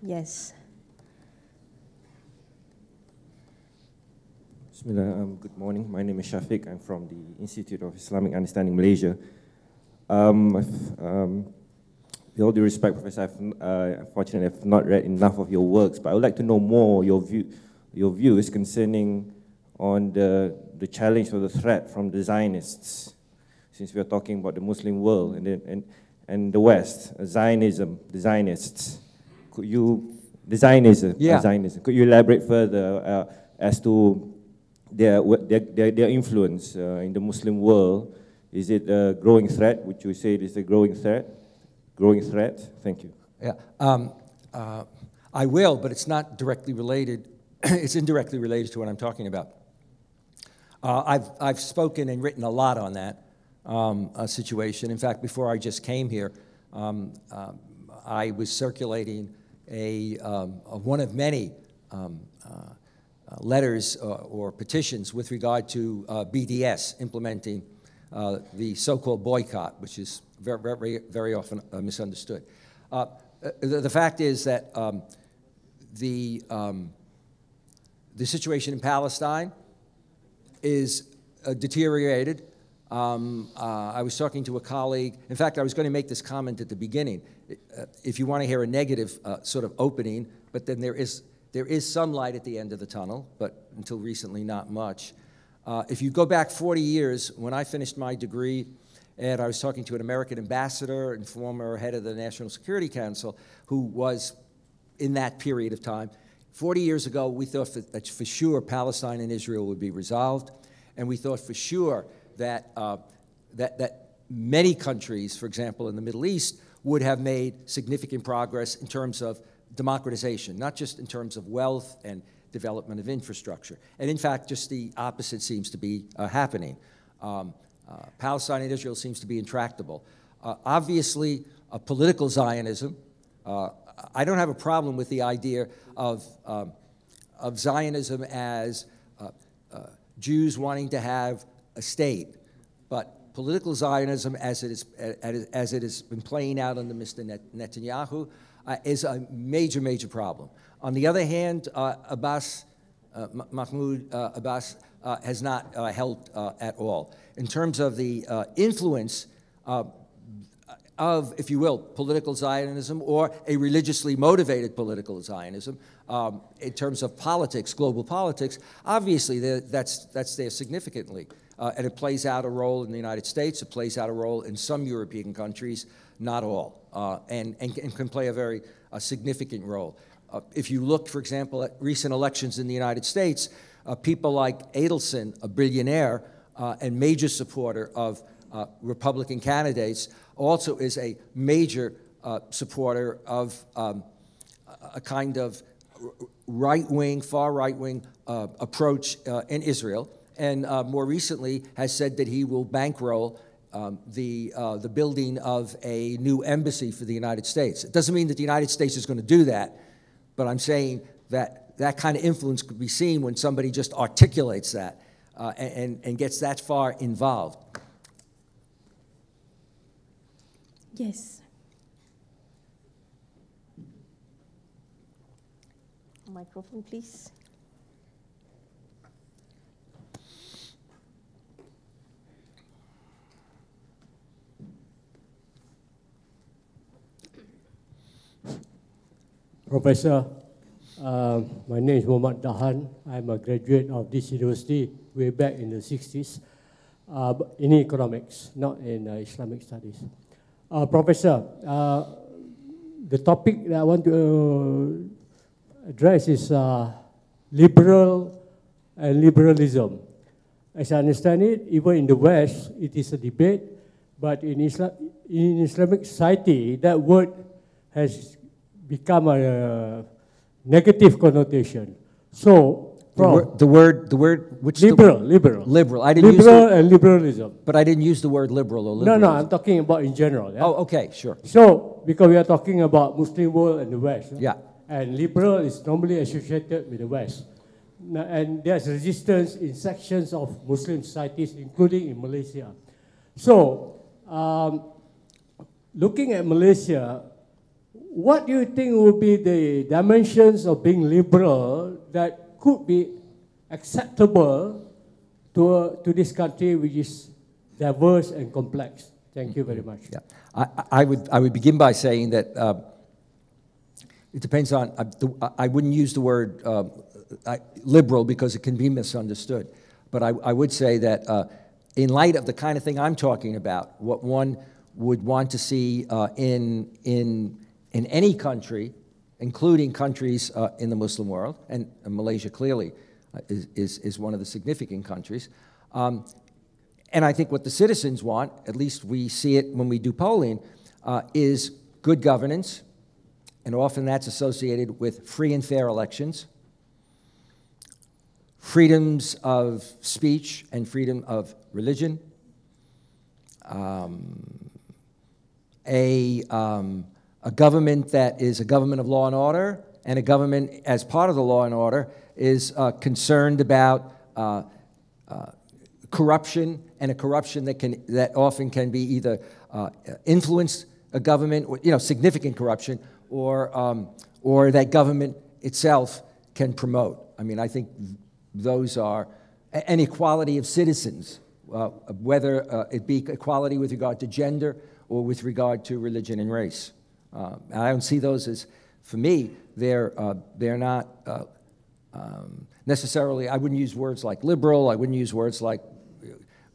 Yes. Bismillah, um, good morning. My name is Shafiq. I'm from the Institute of Islamic Understanding Malaysia. Um, um, with all due respect, Professor, I've, uh, unfortunately I've not read enough of your works, but I would like to know more your view, your views concerning on the, the challenge or the threat from the Zionists, since we are talking about the Muslim world and, the- and, and the West, uh, Zionism, the Zionists. Could you, the Zionism, Yeah. Zionism, could you elaborate further uh, as to their, their, their, their influence uh, in the Muslim world? Is it a growing threat? Would you say it is a growing threat? Growing threat? Thank you. Yeah, um, uh, I will, but it's not directly related. *clears throat* it's indirectly related to what I'm talking about. Uh, I've, I've spoken and written a lot on that um, uh, situation. In fact, before I just came here, um, uh, I was circulating a, um, a one of many um, uh, uh, letters or petitions with regard to BDS implementing the so-called boycott, which is very, very, often uh, misunderstood. Uh, the, the fact is that um, the, um, the situation in Palestine is uh, deteriorated. Um, uh, I was talking to a colleague. In fact, I was going to make this comment at the beginning. Uh, if you want to hear a negative uh, sort of opening, but then there is, there is some light at the end of the tunnel, but until recently, not much. Uh, if you go back 40 years, when I finished my degree, and I was talking to an American ambassador and former head of the National Security Council who was in that period of time. 40 years ago, we thought that, that for sure Palestine and Israel would be resolved, and we thought for sure that, uh, that, that many countries, for example, in the Middle East, would have made significant progress in terms of democratization, not just in terms of wealth and development of infrastructure. And in fact, just the opposite seems to be uh, happening. Um, uh, Palestine and Israel seems to be intractable. Uh, obviously, a political Zionism. Uh, I don't have a problem with the idea of, um, of Zionism as uh, Jews wanting to have a state, but political Zionism, as it, is, as it has been playing out under Mr. Net- Netanyahu, is a major, major problem. On the other hand, Abbas, Mahmoud Abbas, uh, has not uh, helped uh, at all. In terms of the uh, influence of, if you will, political Zionism or a religiously motivated political Zionism um, in terms of politics, global politics, obviously that's, that's there significantly. Uh, and it plays out a role in the United States, it plays out a role in some European countries, not all, uh, and, and, and can play a very significant role. If you look, for example, at recent elections in the United States, uh, people like Adelson, a billionaire uh, and major supporter of uh, Republican candidates, also is a major uh, supporter of um, a kind of right wing, far right wing uh, approach uh, in Israel, and more recently has said that he will bankroll um, the, uh, the building of a new embassy for the United States. It doesn't mean that the United States is going to do that, but I'm saying that that kind of influence could be seen when somebody just articulates that uh, and, and gets that far involved. Yes. Microphone, please. Professor, uh, my name is Muhammad Dahan. I'm a graduate of this university way back in the 60s uh, in economics, not in uh, Islamic studies. Uh, professor, uh, the topic that I want to uh, address is liberal and liberalism. As I understand it, even in the West, it is a debate, but in, in Islamic society, that word has become a negative connotation. So, The word, the word, the word which the- liberal, liberal. liberal. I didn't use liberal the, and liberalism. but I didn't use the word liberal or No, no, I'm talking about in general. yeah? Oh, okay, sure. So, because we are talking about Muslim world and the West. Yeah. And liberal is normally associated with the West. And there's resistance in sections of Muslim societies, including in Malaysia. So, um, looking at Malaysia, what do you think would be the dimensions of being liberal that could be acceptable to, a, to this country which is diverse and complex? Thank you very much. Yeah, I, I- would, I would begin by saying that uh, it depends on, I- the- I wouldn't use the word uh, I- liberal because it can be misunderstood. But I, I would say that uh, in light of the kind of thing I'm talking about, what one would want to see uh, in, in, in any country, including countries uh, in the Muslim world, and Malaysia clearly uh, is, is, is one of the significant countries, um, and I think what the citizens want, at least we see it when we do polling, uh, is good governance, and often that's associated with free and fair elections, freedoms of speech and freedom of religion, um, a, um, a government that is a government of law and order, and a government, as part of the law and order, is uh, concerned about uh, uh, corruption and a corruption that can that often can be either uh, influence a government, you know, significant corruption, or um, or that government itself can promote. I mean, I think those are an equality of citizens, uh, whether uh, it be equality with regard to gender or with regard to religion and race. Uh, I don't see those as, for me, they're uh, they're not. Uh, um, necessarily, I wouldn't use words like liberal. I wouldn't use words like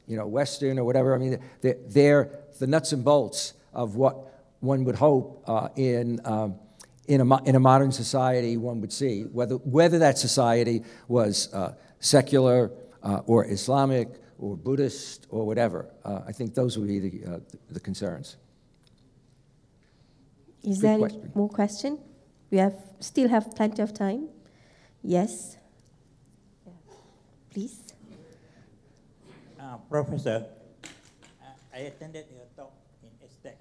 you know, Western or whatever. I mean, they're, they're the nuts and bolts of what one would hope uh, in, um, in, a, in a modern society one would see, whether, whether that society was uh, secular uh, or Islamic or Buddhist or whatever. I think those would be the, the concerns. Is Good there any more question? We have, still have plenty of time. Yes? Please. Uh, Professor, uh, I attended your talk in ESTEC.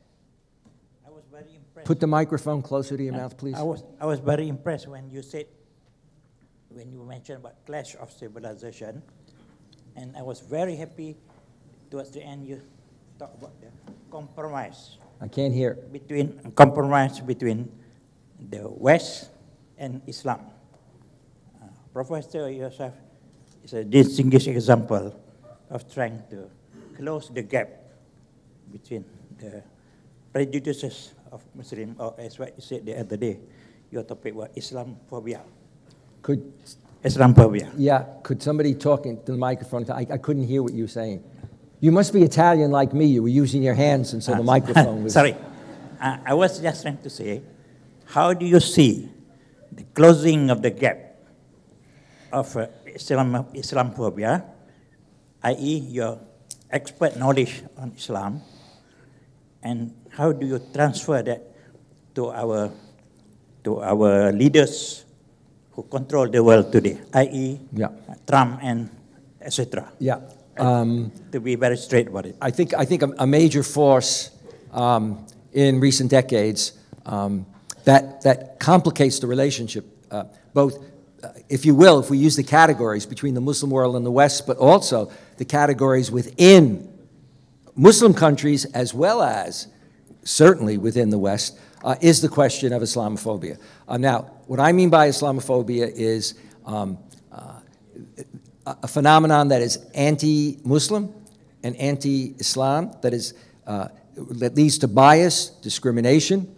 I was very impressed. Put the microphone closer to your mouth, please. I was, I was very impressed when you said, when you mentioned about clash of civilization, and I was very happy towards the end you talked about the compromise I can't hear. between compromise between the West and Islam. Uh, Professor yourself is a distinguished example of trying to close the gap between the prejudices of Muslim, or as what you said the other day, your topic was Islamophobia. Could, Islamophobia. yeah, could somebody talk into the microphone? I, I couldn't hear what you were saying. You must be Italian like me. You were using your hands, and so the microphone *laughs* was. Sorry. Uh, I was just trying to say, how do you see the closing of the gap of uh, Islam, Islamophobia, i.e., your expert knowledge on Islam, and how do you transfer that to our, to our leaders who control the world today, i.e., Yeah. Trump and etc. Yeah. Um, To be very straight about it. I think, I think a, a major force um, in recent decades um, that, that complicates the relationship, uh, both, uh, if you will, if we use the categories between the Muslim world and the West, but also the categories within Muslim countries as well as certainly within the West, uh, is the question of Islamophobia. Uh, now, what I mean by Islamophobia is um, uh, a phenomenon that is anti-Muslim and anti-Islam, that is uh, that leads to bias, discrimination,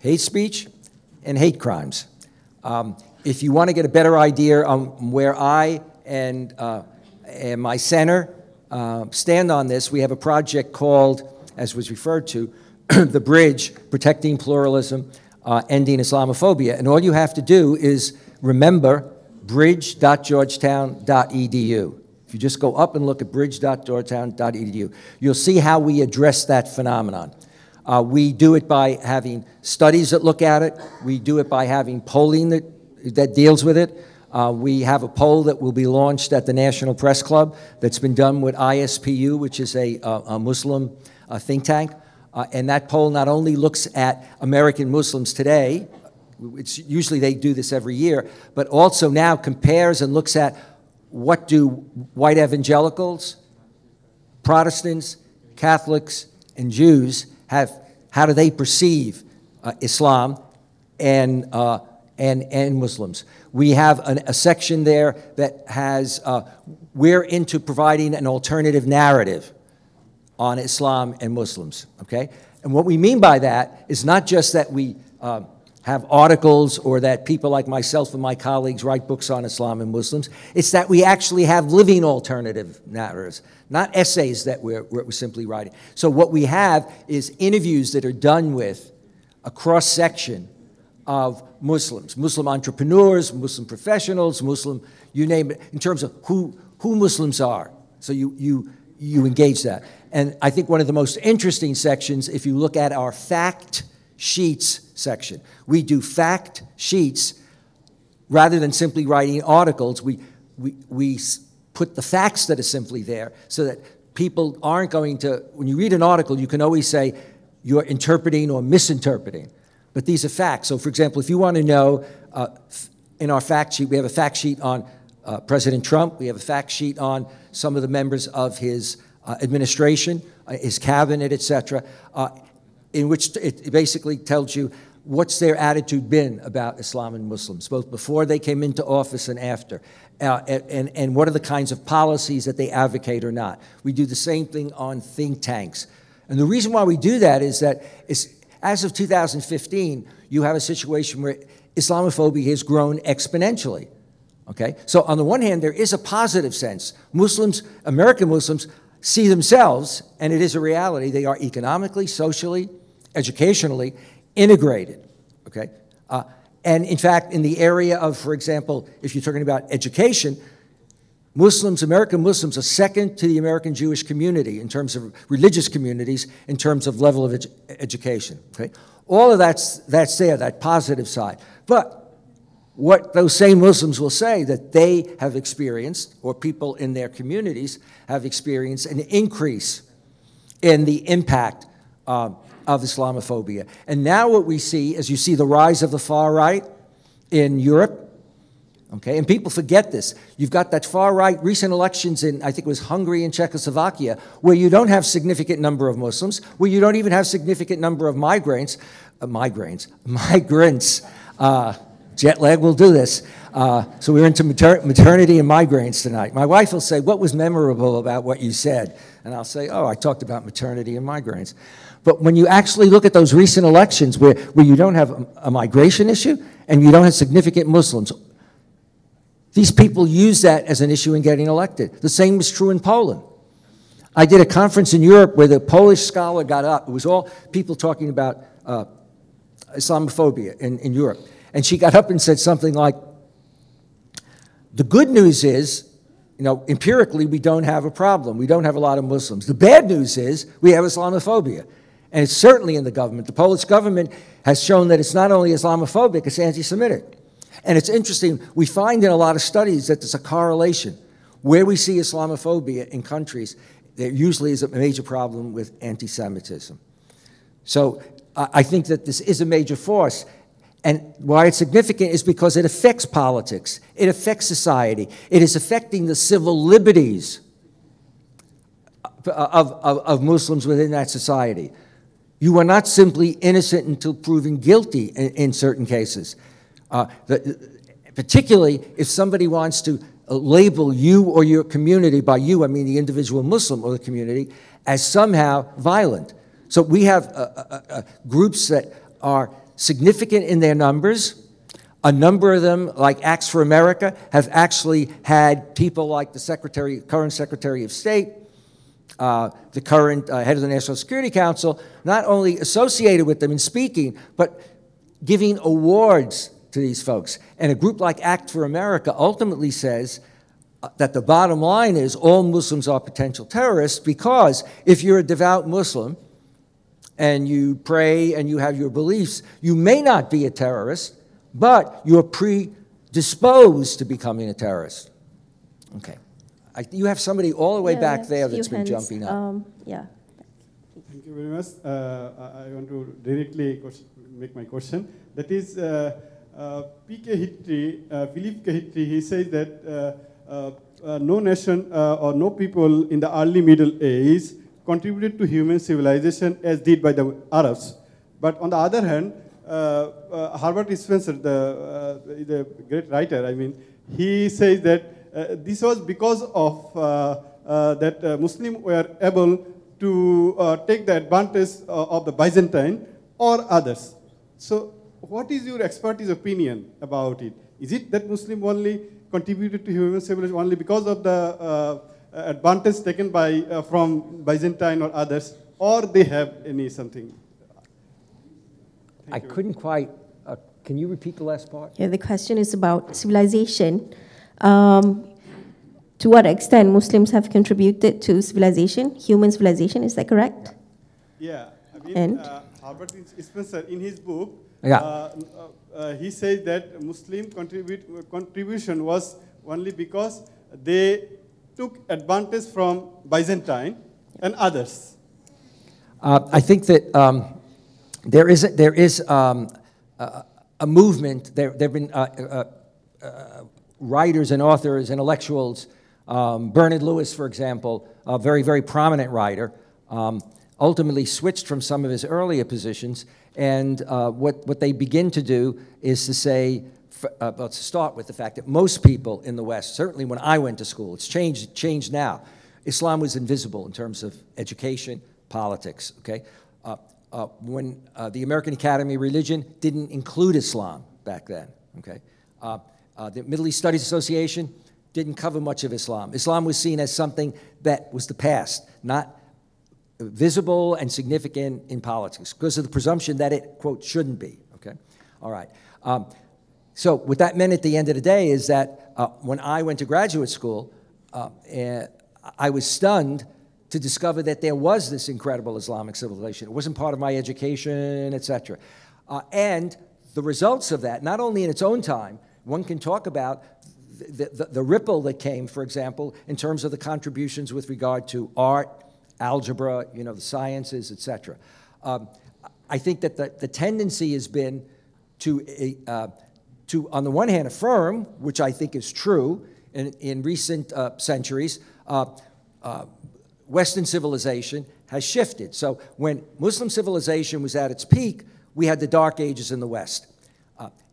hate speech, and hate crimes. Um, if you want to get a better idea on where I and, uh, and my center uh, stand on this, we have a project called, as was referred to, *clears throat* the Bridge, Protecting Pluralism, uh, Ending Islamophobia. And all you have to do is remember bridge.georgetown.edu. If you just go up and look at bridge.georgetown.edu, you'll see how we address that phenomenon. Uh, we do it by having studies that look at it. We do it by having polling that, that deals with it. Uh, we have a poll that will be launched at the National Press Club that's been done with ISPU, which is a, a, Muslim uh, think tank. Uh, and that poll not only looks at American Muslims today, it's usually they do this every year, but also now compares and looks at what do white evangelicals, Protestants, Catholics, and Jews have, how do they perceive uh, Islam and, uh, and, and Muslims? We have an, a section there that has, uh, we're into providing an alternative narrative on Islam and Muslims, okay? And what we mean by that is not just that we uh, have articles or that people like myself and my colleagues write books on Islam and Muslims. It's that we actually have living alternative narratives, not essays that we're, we're simply writing. So what we have is interviews that are done with a cross-section of Muslims, Muslim entrepreneurs, Muslim professionals, Muslim, you name it, in terms of who, who Muslims are. So you, you, you engage that. And I think one of the most interesting sections, if you look at our fact sheets section, we do fact sheets rather than simply writing articles. We, we, we put the facts that are simply there so that people aren't going to, when you read an article, you can always say you're interpreting or misinterpreting. But these are facts. So, for example, if you want to know, uh, in our fact sheet, we have a fact sheet on uh, President Trump, we have a fact sheet on some of the members of his uh, administration, uh, his cabinet, et cetera, uh, in which it basically tells you what's their attitude been about Islam and Muslims, both before they came into office and after, uh, and, and what are the kinds of policies that they advocate or not. We do the same thing on think tanks. And the reason why we do that is that as of 2015, you have a situation where Islamophobia has grown exponentially. Okay? So on the one hand, there is a positive sense. Muslims, American Muslims, see themselves, and it is a reality, they are economically, socially, educationally integrated. Okay? Uh, and in fact, in the area of, for example, if you're talking about education, Muslims, American Muslims, are second to the American Jewish community in terms of religious communities, in terms of level of edu education. Okay? All of that's, that's there, that positive side. But what those same Muslims will say that they have experienced, or people in their communities have experienced, an increase in the impact uh, of Islamophobia. And now what we see is you see the rise of the far right in Europe, Okay, and people forget this. You've got that far right recent elections in, I think it was Hungary and Czechoslovakia, where you don't have significant number of Muslims, where you don't even have significant number of migrants, uh, migrants, *laughs* migrants. Uh, jet lag will do this. Uh, so we're into mater maternity and migraines tonight. My wife will say, what was memorable about what you said? And I'll say, oh, I talked about maternity and migraines. But when you actually look at those recent elections where, where you don't have a, a migration issue and you don't have significant Muslims, these people use that as an issue in getting elected. The same was true in Poland. I did a conference in Europe where the Polish scholar got up. It was all people talking about uh, Islamophobia in, in Europe. And she got up and said something like, the good news is, you know, empirically, we don't have a problem. We don't have a lot of Muslims. The bad news is we have Islamophobia. And it's certainly in the government. The Polish government has shown that it's not only Islamophobic, it's anti Semitic. And it's interesting, we find in a lot of studies that there's a correlation. Where we see Islamophobia in countries, there usually is a major problem with anti Semitism. So I think that this is a major force. And why it's significant is because it affects politics, it affects society, it is affecting the civil liberties of, of, of Muslims within that society. You are not simply innocent until proven guilty in, in certain cases. Uh, the, particularly if somebody wants to uh, label you or your community, by you I mean the individual Muslim or the community, as somehow violent. So we have uh, uh, uh, groups that are significant in their numbers. A number of them, like Acts for America, have actually had people like the secretary, current Secretary of State, uh, the current uh, head of the National Security Council, not only associated with them in speaking, but giving awards to these folks. And a group like Act for America ultimately says uh, that the bottom line is all Muslims are potential terrorists because if you're a devout Muslim and you pray and you have your beliefs, you may not be a terrorist, but you're predisposed to becoming a terrorist. Okay. I, you have somebody all the way Yeah, back there that's been hands. jumping up. Um, yeah. Thank you very much. Uh, I I want to directly make my question. That is, uh, uh, P.K. Hitti, uh, Philip K. Hitti, he says that uh, uh, uh, no nation uh, or no people in the early Middle Ages contributed to human civilization as did by the Arabs. But on the other hand, uh, uh, Herbert Spencer, the, uh, the great writer, I mean, he says that this was because of uh, uh, that uh, Muslims were able to uh, take the advantage uh, of the Byzantine or others. So, what is your expertise opinion about it? Is it that Muslim only contributed to human civilization only because of the uh, advantage taken by uh, from Byzantine or others, or they have any something? I couldn't quite, uh, can you repeat the last part? Yeah, the question is about civilization. Um, to what extent Muslims have contributed to civilization, human civilization, is that correct? Yeah, I mean, And? uh, Herbert Spencer, in his book, Yeah. uh, uh, uh, he says that Muslim contribute, contribution was only because they took advantage from Byzantine and others. Uh, I think that um, there is, a, there is um, a, a movement, there, there have been uh, uh, uh, writers and authors, intellectuals, um, Bernard Lewis, for example, a very, very prominent writer, um, ultimately switched from some of his earlier positions, and uh, what, what they begin to do is to say, uh, well, to start with the fact that most people in the West, certainly when I went to school, it's changed, changed now, Islam was invisible in terms of education, politics, okay? Uh, uh, when uh, the American Academy of Religion didn't include Islam back then, okay? Uh, the Middle East Studies Association didn't cover much of Islam. Islam was seen as something that was the past, not visible and significant in politics because of the presumption that it, quote, shouldn't be, okay? All right. Um, so what that meant at the end of the day is that uh, when I went to graduate school, uh, eh, I was stunned to discover that there was this incredible Islamic civilization. It wasn't part of my education, et cetera. Uh, and the results of that, not only in its own time, one can talk about the, the, the ripple that came, for example, in terms of the contributions with regard to art, algebra, you know, the sciences, et cetera. Um, I think that the, the tendency has been to, uh, to, on the one hand, affirm, which I think is true in, in recent uh, centuries, uh, uh, Western civilization has shifted. So when Muslim civilization was at its peak, we had the Dark Ages in the West.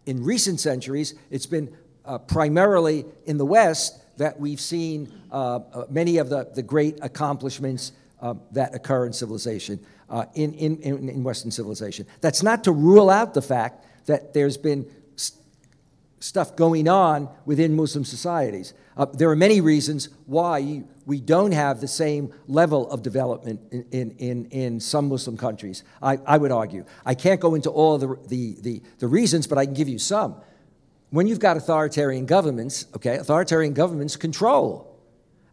In recent centuries, it's been uh, primarily in the West that we've seen uh, uh, many of the, the great accomplishments uh, that occur in civilization, uh, in, in, in Western civilization. That's not to rule out the fact that there's been st- stuff going on within Muslim societies. Uh, there are many reasons why we don't have the same level of development in, in, in, in some Muslim countries, I, I would argue. I can't go into all the, the, the, the reasons, but I can give you some. When you've got authoritarian governments, okay, authoritarian governments control.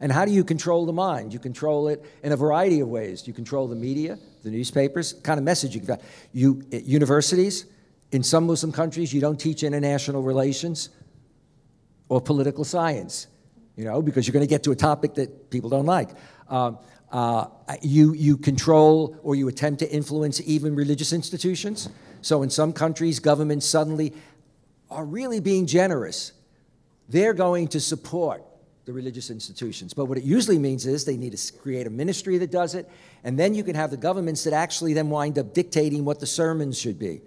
And how do you control the mind? You control it in a variety of ways. You control the media, the newspapers, kind of message you out. You, universities, in some Muslim countries, you don't teach international relations or political science, you know, because you're going to get to a topic that people don't like. Um, uh, you, you control or you attempt to influence even religious institutions. So in some countries, governments suddenly are really being generous. They're going to support the religious institutions. But what it usually means is they need to create a ministry that does it, and then you can have the governments that actually then wind up dictating what the sermons should be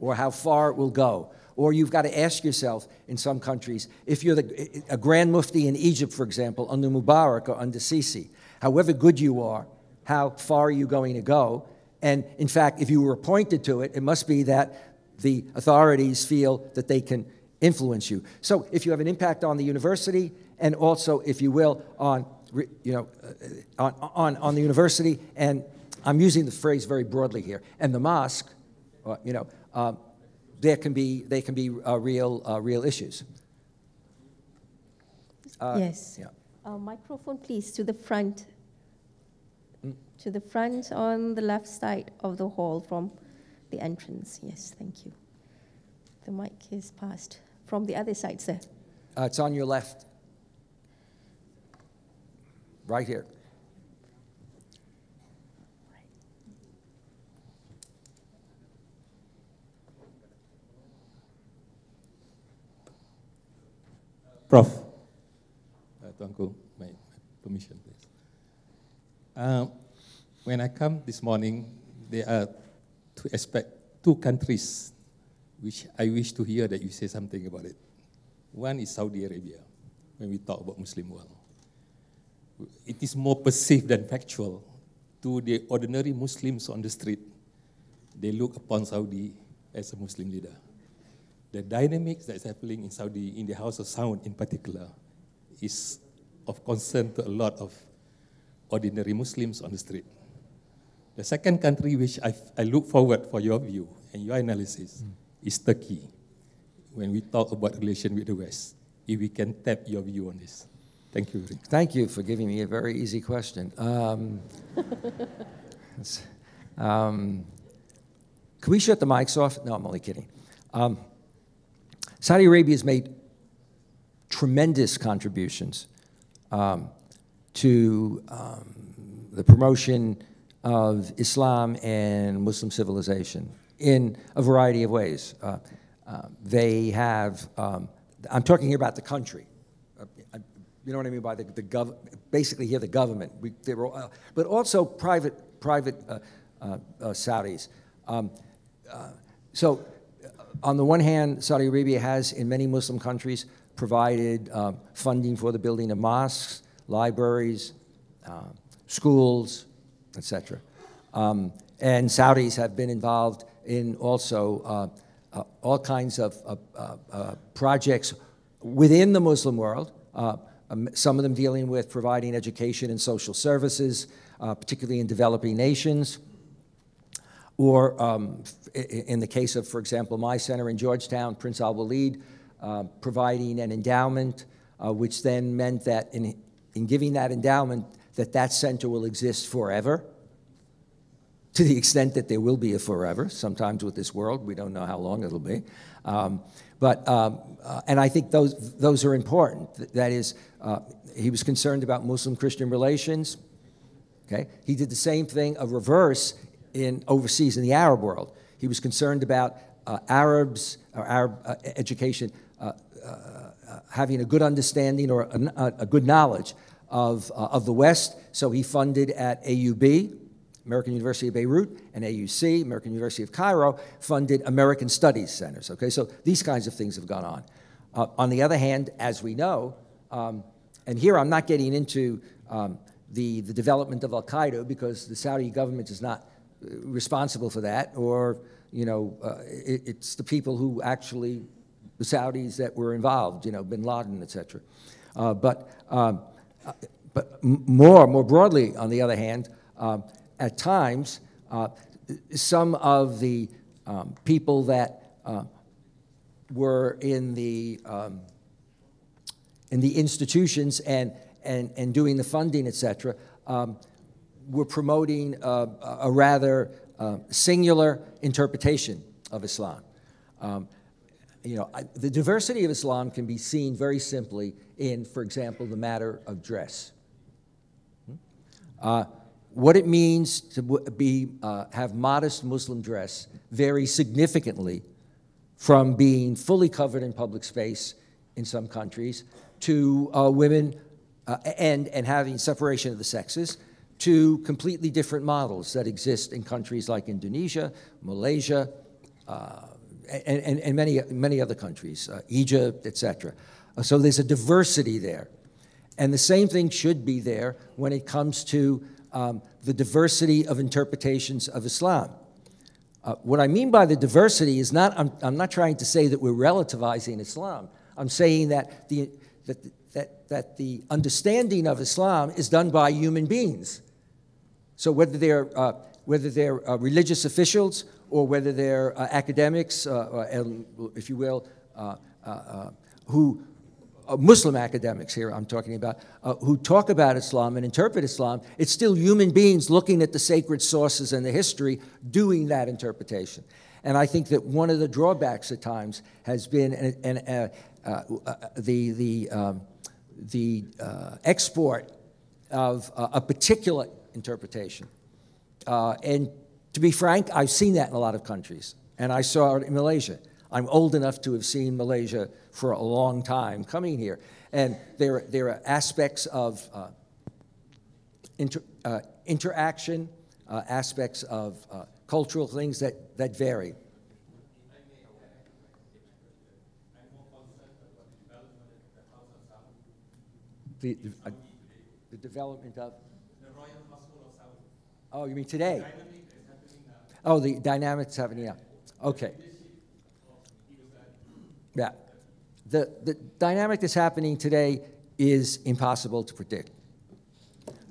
or how far it will go. Or you've got to ask yourself in some countries, if you're the, a grand mufti in Egypt, for example, under Mubarak or under Sisi, however good you are, how far are you going to go? And in fact, if you were appointed to it, it must be that the authorities feel that they can influence you. So if you have an impact on the university, and also, if you will, on, you know, uh, on, on, on the university, and I'm using the phrase very broadly here, and the mosque, you know, um, there can be, they can be uh, real, uh, real issues. Uh, yes. Yeah. Uh, microphone, please, to the front. Mm. To the front on the left side of the hall from the entrance. Yes, thank you. The mic is passed. From the other side, sir. Uh, it's on your left. Right here. Prof. Uh, Tuanku, my, permission, please. Uh, when I come this morning, there are two aspect, two countries which I wish to hear that you say something about it. One is Saudi Arabia, when we talk about Muslim world. It is more perceived than factual. To the ordinary Muslims on the street, they look upon Saudi as a Muslim leader the dynamics that is happening in Saudi, in the House of Saud in particular, is of concern to a lot of ordinary Muslims on the street. The second country which I, I look forward for your view and your analysis mm. is Turkey. When we talk about relation with the West, if we can tap your view on this. Thank you. Thank you for giving me a very easy question. Um, *laughs* um, can we shut the mics off? No, I'm only kidding. Um, Saudi Arabia has made tremendous contributions um, to um, the promotion of Islam and Muslim civilization in a variety of ways. Uh, uh, they have, um, I'm talking here about the country. Uh, you know what I mean by the, the gov, basically here the government, we, were, uh, but also private, private uh, uh, Saudis. Um, so on the one hand, Saudi Arabia has, in many Muslim countries, provided uh, funding for the building of mosques, libraries, uh, schools, etc. Um, and Saudis have been involved in also uh, uh all kinds of uh, uh, projects within the Muslim world, um, some of them dealing with providing education and social services, particularly in developing nations or um, in the case of, for example, my center in Georgetown, Prince Alwaleed, uh, providing an endowment, uh, which then meant that in, in giving that endowment, that that center will exist forever, to the extent that there will be a forever. Sometimes with this world, we don't know how long it'll be. Um, but, um, uh, and I think those, those are important. That is, uh, he was concerned about Muslim-Christian relations. Okay? He did the same thing, a reverse, in overseas in the Arab world. He was concerned about uh, Arabs or Arab uh, education uh, uh, uh, having a good understanding or a, a good knowledge of, of the West. So he funded at AUB, American University of Beirut, and AUC, American University of Cairo, funded American Studies Centers. Okay, so these kinds of things have gone on. On the other hand, as we know, um, and here I'm not getting into um, the, the development of Al Qaeda because the Saudi government is not responsible for that, or you know, uh, it, it's the people who actually, the Saudis that were involved, you know, Bin Laden, etc. Uh, but um, uh, but more more broadly, on the other hand, um, at times, uh, some of the um, people that uh, were in the um, in the institutions and and, and doing the funding, et cetera, um, we're promoting uh, a rather uh, singular interpretation of Islam. Um, you know, I, the diversity of Islam can be seen very simply in, for example, the matter of dress. Hmm? Uh, what it means to be, uh, have modest Muslim dress varies significantly from being fully covered in public space in some countries to uh, women uh, and, and having separation of the sexes to completely different models that exist in countries like Indonesia, Malaysia, uh, and, and, and, many, many other countries, uh, Egypt, etc. Uh, so there's a diversity there. And the same thing should be there when it comes to um, the diversity of interpretations of Islam. Uh, what I mean by the diversity is not, I'm, I'm, not trying to say that we're relativizing Islam. I'm saying that the, that, that, that the understanding of Islam is done by human beings. So whether they're, uh, whether they're uh, religious officials or whether they're uh, academics, uh, uh, if you will, who, Muslim academics here I'm talking about, who talk about Islam and interpret Islam, it's still human beings looking at the sacred sources and the history doing that interpretation. And I think that one of the drawbacks at times has been an, an, the, the, um, the export of a particular interpretation. Uh, and to be frank, I've seen that in a lot of countries, and I saw it in Malaysia. I'm old enough to have seen Malaysia for a long time coming here. And there, there are aspects of uh, inter, uh, interaction, uh, aspects of uh, cultural things that, that vary. The, the, uh, the development of Oh, you mean today? Oh, the dynamics happening, yeah. Okay. Yeah. The, the dynamic that's happening today is impossible to predict.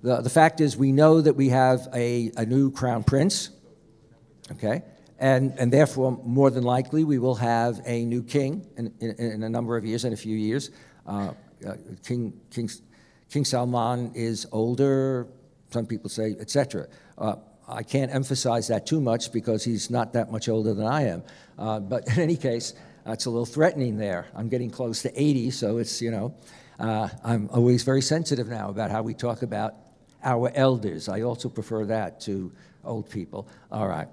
The, the fact is, we know that we have a, a new crown prince, okay? And, and therefore, more than likely, we will have a new king in, in, in a number of years, in a few years. Uh, uh, king, king, king Salman is older, some people say, etc. Uh, I can't emphasize that too much because he's not that much older than I am. Uh, but *laughs* in any case, it's a little threatening there. I'm getting close to 80, so it's, you know, uh, I'm always very sensitive now about how we talk about our elders. I also prefer that to old people. All right.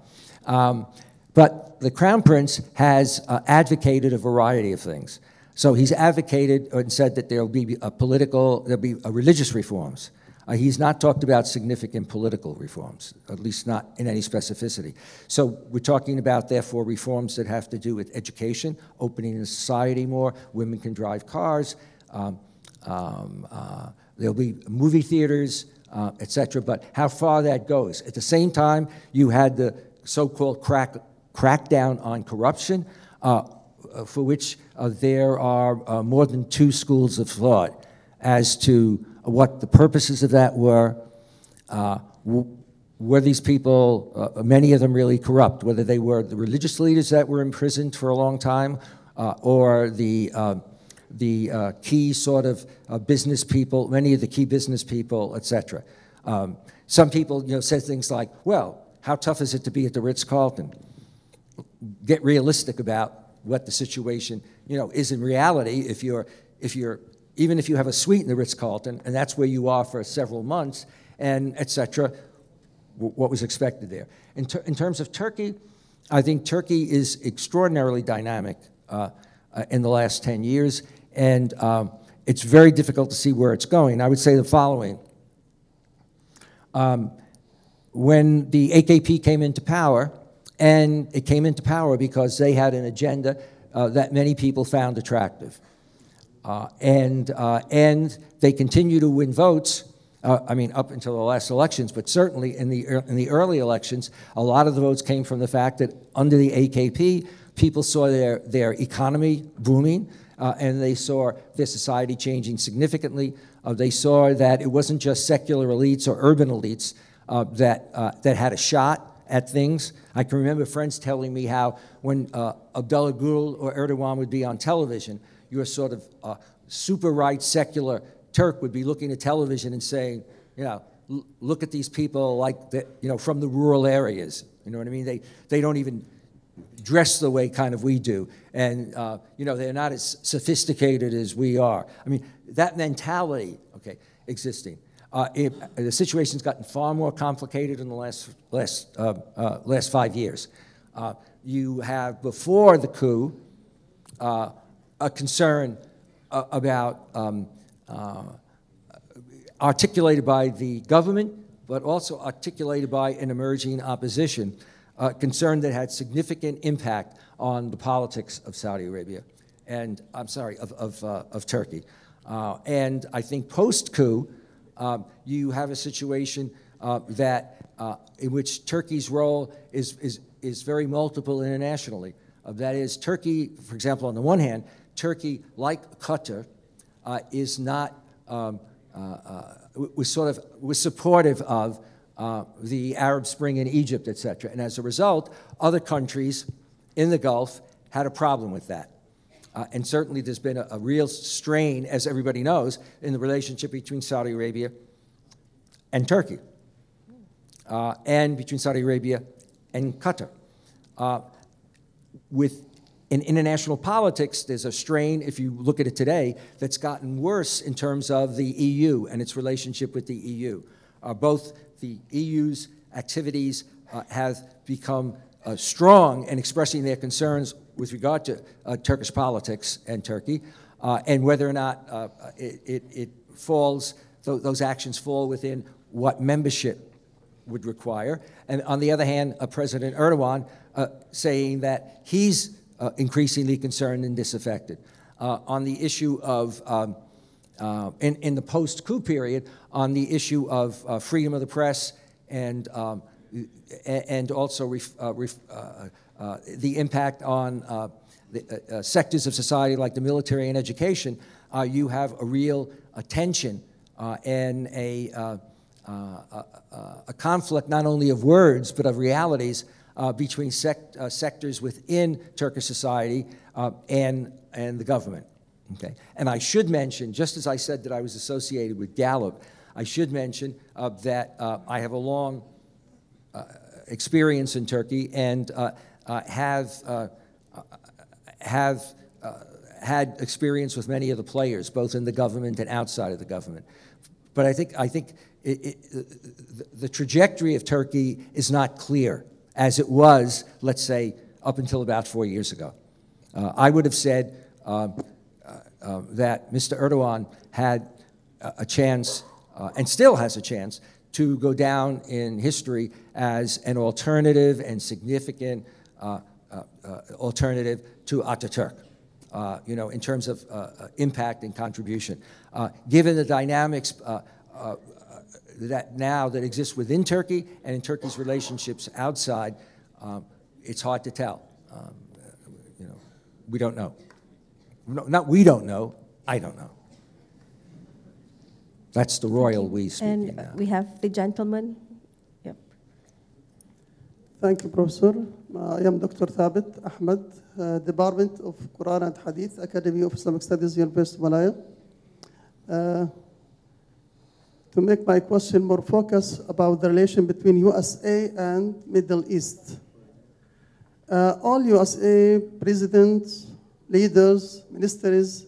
Um, but the Crown Prince has uh, advocated a variety of things. So he's advocated and said that there'll be a political, there'll be religious reforms. Uh, he's not talked about significant political reforms, at least not in any specificity. So we're talking about, therefore, reforms that have to do with education, opening the society more, women can drive cars, um, um, uh, there'll be movie theaters, uh, et cetera, but how far that goes. At the same time, you had the so-called crack, crackdown on corruption, uh, for which uh, there are uh, more than two schools of thought as to what the purposes of that were. Uh, were these people, uh, many of them really corrupt, whether they were the religious leaders that were imprisoned for a long time uh, or the, uh, the uh, key sort of uh, business people, many of the key business people, etc. Um, some people you know, said things like, well, how tough is it to be at the Ritz-Carlton? Get realistic about what the situation you know, is in reality if you're, if you're even if you have a suite in the Ritz-Carlton, and that's where you are for several months, and et cetera, what was expected there. In, ter in, terms of Turkey, I think Turkey is extraordinarily dynamic uh, uh, in the last 10 years, and um, it's very difficult to see where it's going. I would say the following. Um, when the AKP came into power, and it came into power because they had an agenda uh, that many people found attractive. Uh, and, uh, and they continue to win votes, uh, I mean, up until the last elections, but certainly in the, in the early elections, a lot of the votes came from the fact that under the AKP, people saw their, their economy booming, uh, and they saw their society changing significantly. Uh, they saw that it wasn't just secular elites or urban elites uh, that, that had a shot at things. I can remember friends telling me how when Abdullah Gül or Erdogan would be on television, your sort of uh, super right secular Turk would be looking at television and saying, you know, "L- look at these people like, you know, from the rural areas. You know what I mean? They, they don't even dress the way kind of we do. And, uh, you know, they're not as sophisticated as we are. I mean, that mentality, okay, existing. Uh, it, the situation's gotten far more complicated in the last, last, uh, uh, last five years. Uh, you have, before the coup, uh, a concern uh, about um, uh, articulated by the government, but also articulated by an emerging opposition, uh, concern that had significant impact on the politics of Saudi Arabia, and I'm sorry, of, of, uh, of Turkey. Uh, and I think post-coup, um, you have a situation uh, that in which Turkey's role is, is, is very multiple internationally. Uh, that is, Turkey, for example, on the one hand, Turkey, like Qatar, uh, is not um, uh, uh, was sort of was supportive of uh, the Arab Spring in Egypt, et cetera. And as a result, other countries in the Gulf had a problem with that. Uh, and certainly there's been a, a real strain, as everybody knows, in the relationship between Saudi Arabia and Turkey, uh, and between Saudi Arabia and Qatar. Uh, with in international politics, there's a strain, if you look at it today, that's gotten worse in terms of the EU and its relationship with the EU. Uh, both the EU's activities uh, have become uh, strong in expressing their concerns with regard to uh, Turkish politics and Turkey, uh, and whether or not uh, it, it, it falls, th those actions fall within what membership would require. And on the other hand, uh, President Erdogan uh, saying that he's uh, increasingly concerned and disaffected. Uh, on the issue of, um, uh, in, in the post-coup period, on the issue of uh, freedom of the press and, um, and also ref, uh, ref, uh, the impact on the, sectors of society like the military and education, you have a real tension and a- a conflict not only of words but of realities uh, between sect, uh, sectors within Turkish society uh, and, and the government. Okay? And I should mention, just as I said that I was associated with Gallup, I should mention uh, that uh, I have a long experience in Turkey and uh, uh, have, uh, have uh, had experience with many of the players, both in the government and outside of the government. But I think, I think it, it, the, the trajectory of Turkey is not clear as it was, let's say, up until about four years ago. Uh, I would have said uh, uh, uh, that Mr. Erdogan had a, chance, uh, and still has a chance, to go down in history as an alternative and significant uh, alternative to Ataturk. You know, in terms of impact and contribution. Given the dynamics that now that exists within Turkey and in Turkey's relationships outside, um, it's hard to tell. Um, you know, we don't know. No, not we don't know. I don't know. That's the royal we speaking And now. we have the gentleman. Yep. Thank you, Professor. Uh, I am Dr. Thabit Ahmed, uh, Department of Quran and Hadith, Academy of Islamic Studies, University of Malaya. Uh, to make my question more focused about the relation between USA and Middle East. Uh, all USA presidents, leaders, ministers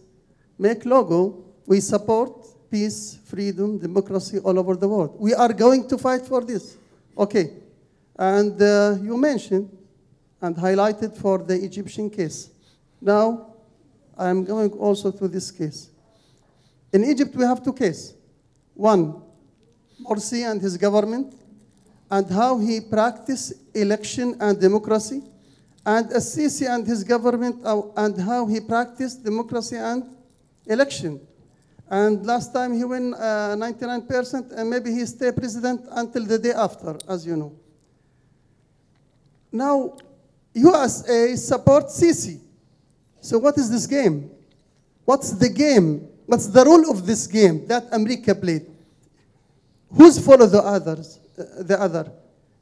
make logo. We support peace, freedom, democracy all over the world. We are going to fight for this. Okay. And uh, you mentioned and highlighted for the Egyptian case. Now, I'm going also to this case. In Egypt, we have two cases. One, Morsi and his government, and how he practiced election and democracy, and Assisi and his government, uh, and how he practiced democracy and election. And last time he won uh, 99%, and maybe he stay president until the day after, as you know. Now, USA supports Sisi. So what is this game? What's the game? What's the rule of this game that America played? Who's follow the others? uh, the other?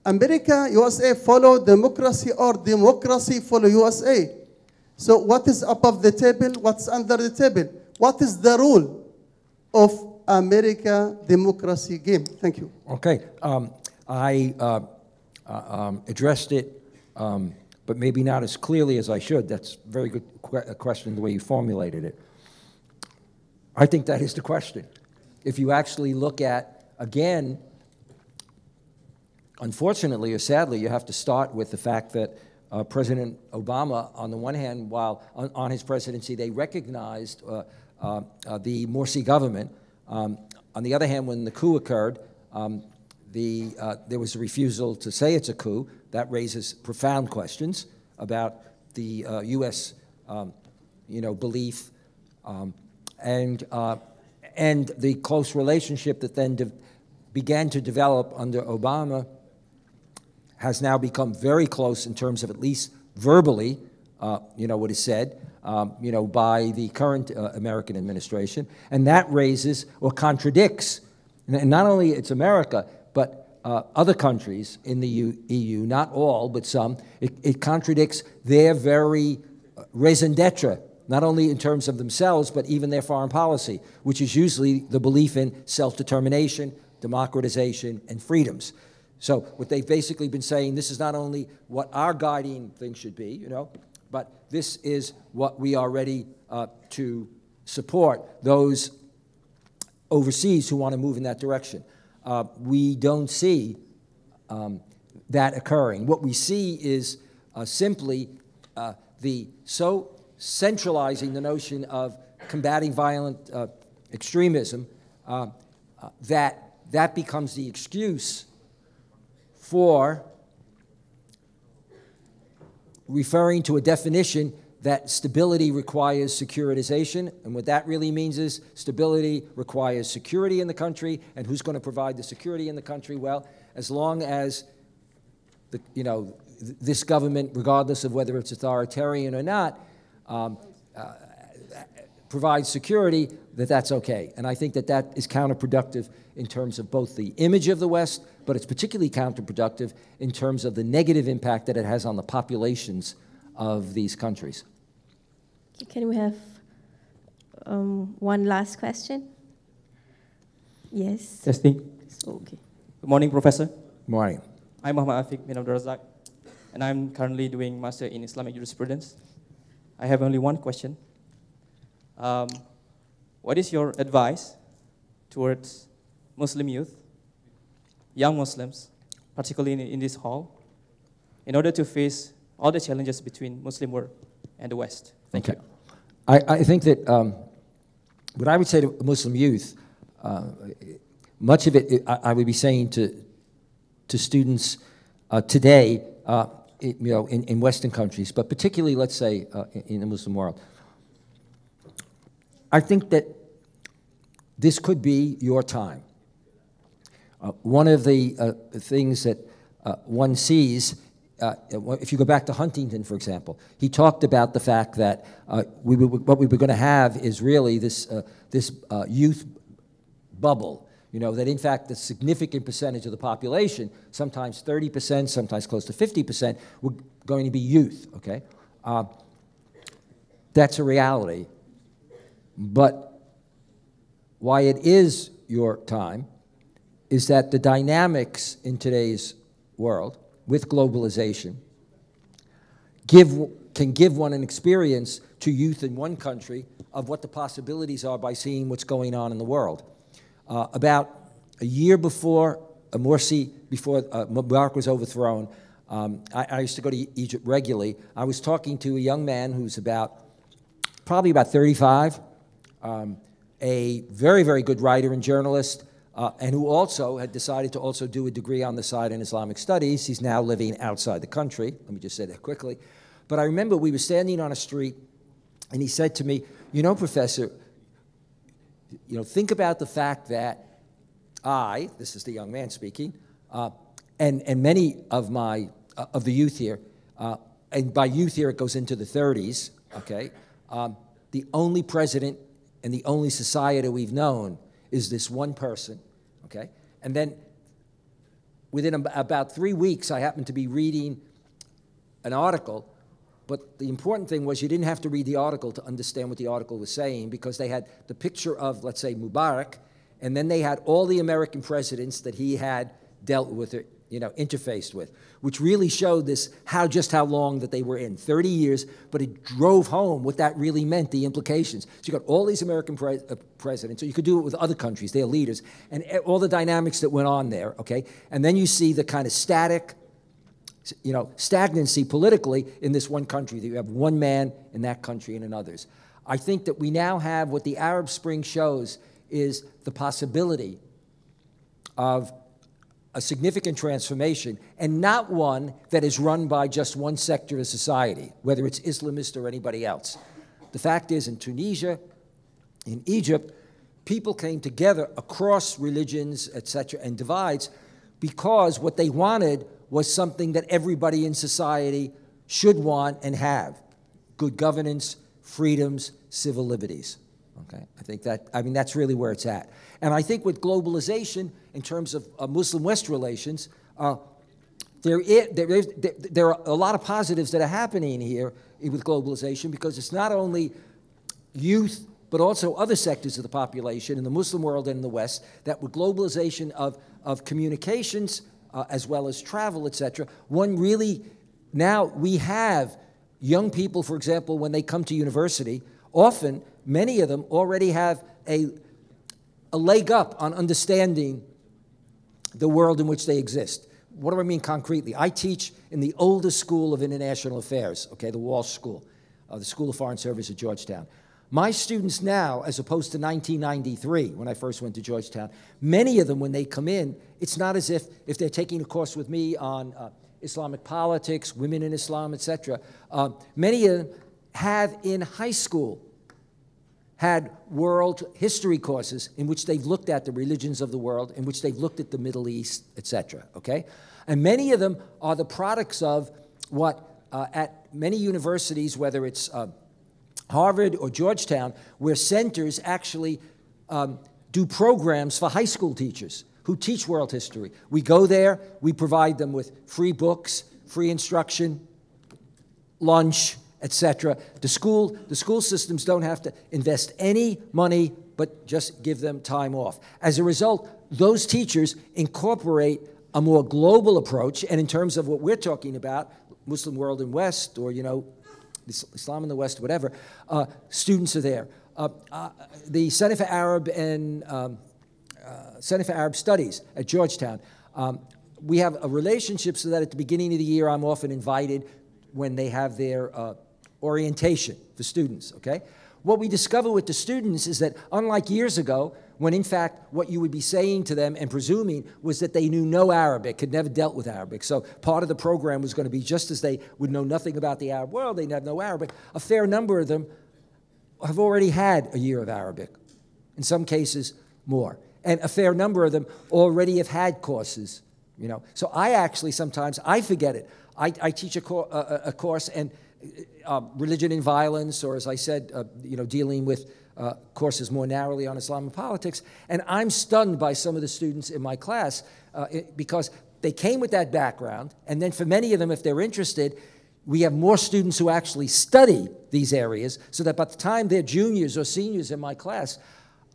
America, USA follow democracy or democracy follow USA. So what is above the table? What's under the table? What is the rule of America democracy game? Thank you. Okay, um, I uh, uh, um, addressed it, um, but maybe not as clearly as I should. That's a very good que- uh, question, the way you formulated it. I think that is the question. If you actually look at, again, unfortunately or sadly, you have to start with the fact that uh, President Obama, on the one hand, while on, on his presidency they recognized uh, uh, uh, the Morsi government, um, on the other hand, when the coup occurred, um, the, uh, there was a refusal to say it's a coup. That raises profound questions about the uh, U.S. Um, you know, belief um, and, uh, and the close relationship that then began to develop under Obama has now become very close in terms of at least verbally, uh, you know, what is said, um, you know, by the current uh, American administration. And that raises or contradicts, and not only it's America, but uh, other countries in the EU, EU, not all, but some, it, it contradicts their very uh, raison d'etre, not only in terms of themselves, but even their foreign policy, which is usually the belief in self determination, democratization, and freedoms. So what they've basically been saying, this is not only what our guiding thing should be, you know, but this is what we are ready uh, to support those overseas who want to move in that direction. Uh, we don't see um, that occurring. What we see is uh, simply uh, the so centralizing the notion of combating violent uh, extremism uh, uh, that that becomes the excuse for referring to a definition that stability requires securitization. And what that really means is stability requires security in the country. And who's going to provide the security in the country? Well, as long as the, you know, th- this government, regardless of whether it's authoritarian or not, um, uh, provides security, that that's okay. And I think that that is counterproductive in terms of both the image of the West, but it's particularly counterproductive in terms of the negative impact that it has on the populations of these countries. Can we have um, one last question? Yes. Testing. Okay. Good morning, Professor. Morning. I'm Muhammad Afiq bin Abdul Razak, and I'm currently doing Master in Islamic Jurisprudence. I have only one question. Um, what is your advice towards Muslim youth, young Muslims, particularly in, in this hall, in order to face all the challenges between Muslim world and the West? Thank Okay. you. I, I think that um, what I would say to Muslim youth, uh, much of it, I, I would be saying to, to students uh, today, uh, you know, in, in Western countries, but particularly, let's say, uh, in, the Muslim world. I think that this could be your time. Uh, one of the uh, things that uh, one sees, uh, if you go back to Huntington, for example, he talked about the fact that uh, we were, what we were going to have is really this, this youth bubble. You know, that in fact, a significant percentage of the population, sometimes 30%, sometimes close to 50%, were going to be youth, okay? Uh, that's a reality. But why it is your time is that the dynamics in today's world with globalization give, can give one an experience to youth in one country of what the possibilities are by seeing what's going on in the world. Uh, about a year before uh, Morsi, before uh, Mubarak was overthrown, um, I, I used to go to Egypt regularly. I was talking to a young man who's about, probably about 35, um, a very, very good writer and journalist, uh, and who also had decided to also do a degree on the side in Islamic studies. He's now living outside the country. Let me just say that quickly. But I remember we were standing on a street, and he said to me, You know, Professor, you know, think about the fact that I, this is the young man speaking, uh, and, and many of my, uh, of the youth here, uh, and by youth here it goes into the 30s, okay, um, the only president and the only society we've known is this one person, okay? And then within about three weeks, I happened to be reading an article, but the important thing was you didn't have to read the article to understand what the article was saying because they had the picture of, let's say, Mubarak and then they had all the American presidents that he had dealt with, or, you know, interfaced with, which really showed this how just how long that they were in 30 years, but it drove home what that really meant, the implications. So you got all these American pre uh, presidents, so you could do it with other countries, their leaders, and all the dynamics that went on there, okay? And then you see the kind of static, you know, stagnancy politically in this one country, that you have one man in that country and in others. I think that we now have what the Arab Spring shows is the possibility of a significant transformation and not one that is run by just one sector of society, whether it's Islamist or anybody else. The fact is, in Tunisia, in Egypt, people came together across religions, etc., and divides because what they wanted was something that everybody in society should want and have good governance, freedoms, civil liberties. Okay, I think that, I mean, that's really where it's at. And I think with globalization, in terms of uh, Muslim-West relations, uh, there, is, there, is, there are a lot of positives that are happening here with globalization because it's not only youth, but also other sectors of the population in the Muslim world and in the West that with globalization of, of communications uh, as well as travel, et cetera, one really, now we have young people, for example, when they come to university, often many of them already have a, a leg up on understanding the world in which they exist. What do I mean concretely? I teach in the oldest school of international affairs, okay, the Walsh School, uh, the School of Foreign Service at Georgetown. My students now, as opposed to 1993, when I first went to Georgetown, many of them, when they come in, it's not as if, if they're taking a course with me on uh, Islamic politics, women in Islam, etc. Uh, many of them have in high school had world history courses in which they've looked at the religions of the world, in which they've looked at the Middle East, etc. Okay, and many of them are the products of what uh, at many universities, whether it's uh, Harvard or Georgetown, where centers actually um, do programs for high school teachers who teach world history. We go there, we provide them with free books, free instruction, lunch, etc. The school, the school systems don't have to invest any money, but just give them time off. As a result, those teachers incorporate a more global approach, and in terms of what we're talking about, Muslim world and West, or you know, Islam in the West, whatever, uh, students are there. Uh, uh, the Center for Arab and um, uh, Center for Arab Studies at Georgetown. Um, we have a relationship so that at the beginning of the year, I'm often invited when they have their uh, orientation for students, okay? What we discover with the students is that unlike years ago, when in fact what you would be saying to them and presuming was that they knew no Arabic, had never dealt with Arabic. So part of the program was going to be just as they would know nothing about the Arab world, they'd have no Arabic. A fair number of them have already had a year of Arabic, in some cases more. And a fair number of them already have had courses, you know. So I actually sometimes, I forget it. I, I teach a, co a, a course and uh, religion and violence, or as I said, uh, you know, dealing with uh, courses more narrowly on Islamic politics. And I'm stunned by some of the students in my class uh, it, because they came with that background. And then for many of them, if they're interested, we have more students who actually study these areas so that by the time they're juniors or seniors in my class,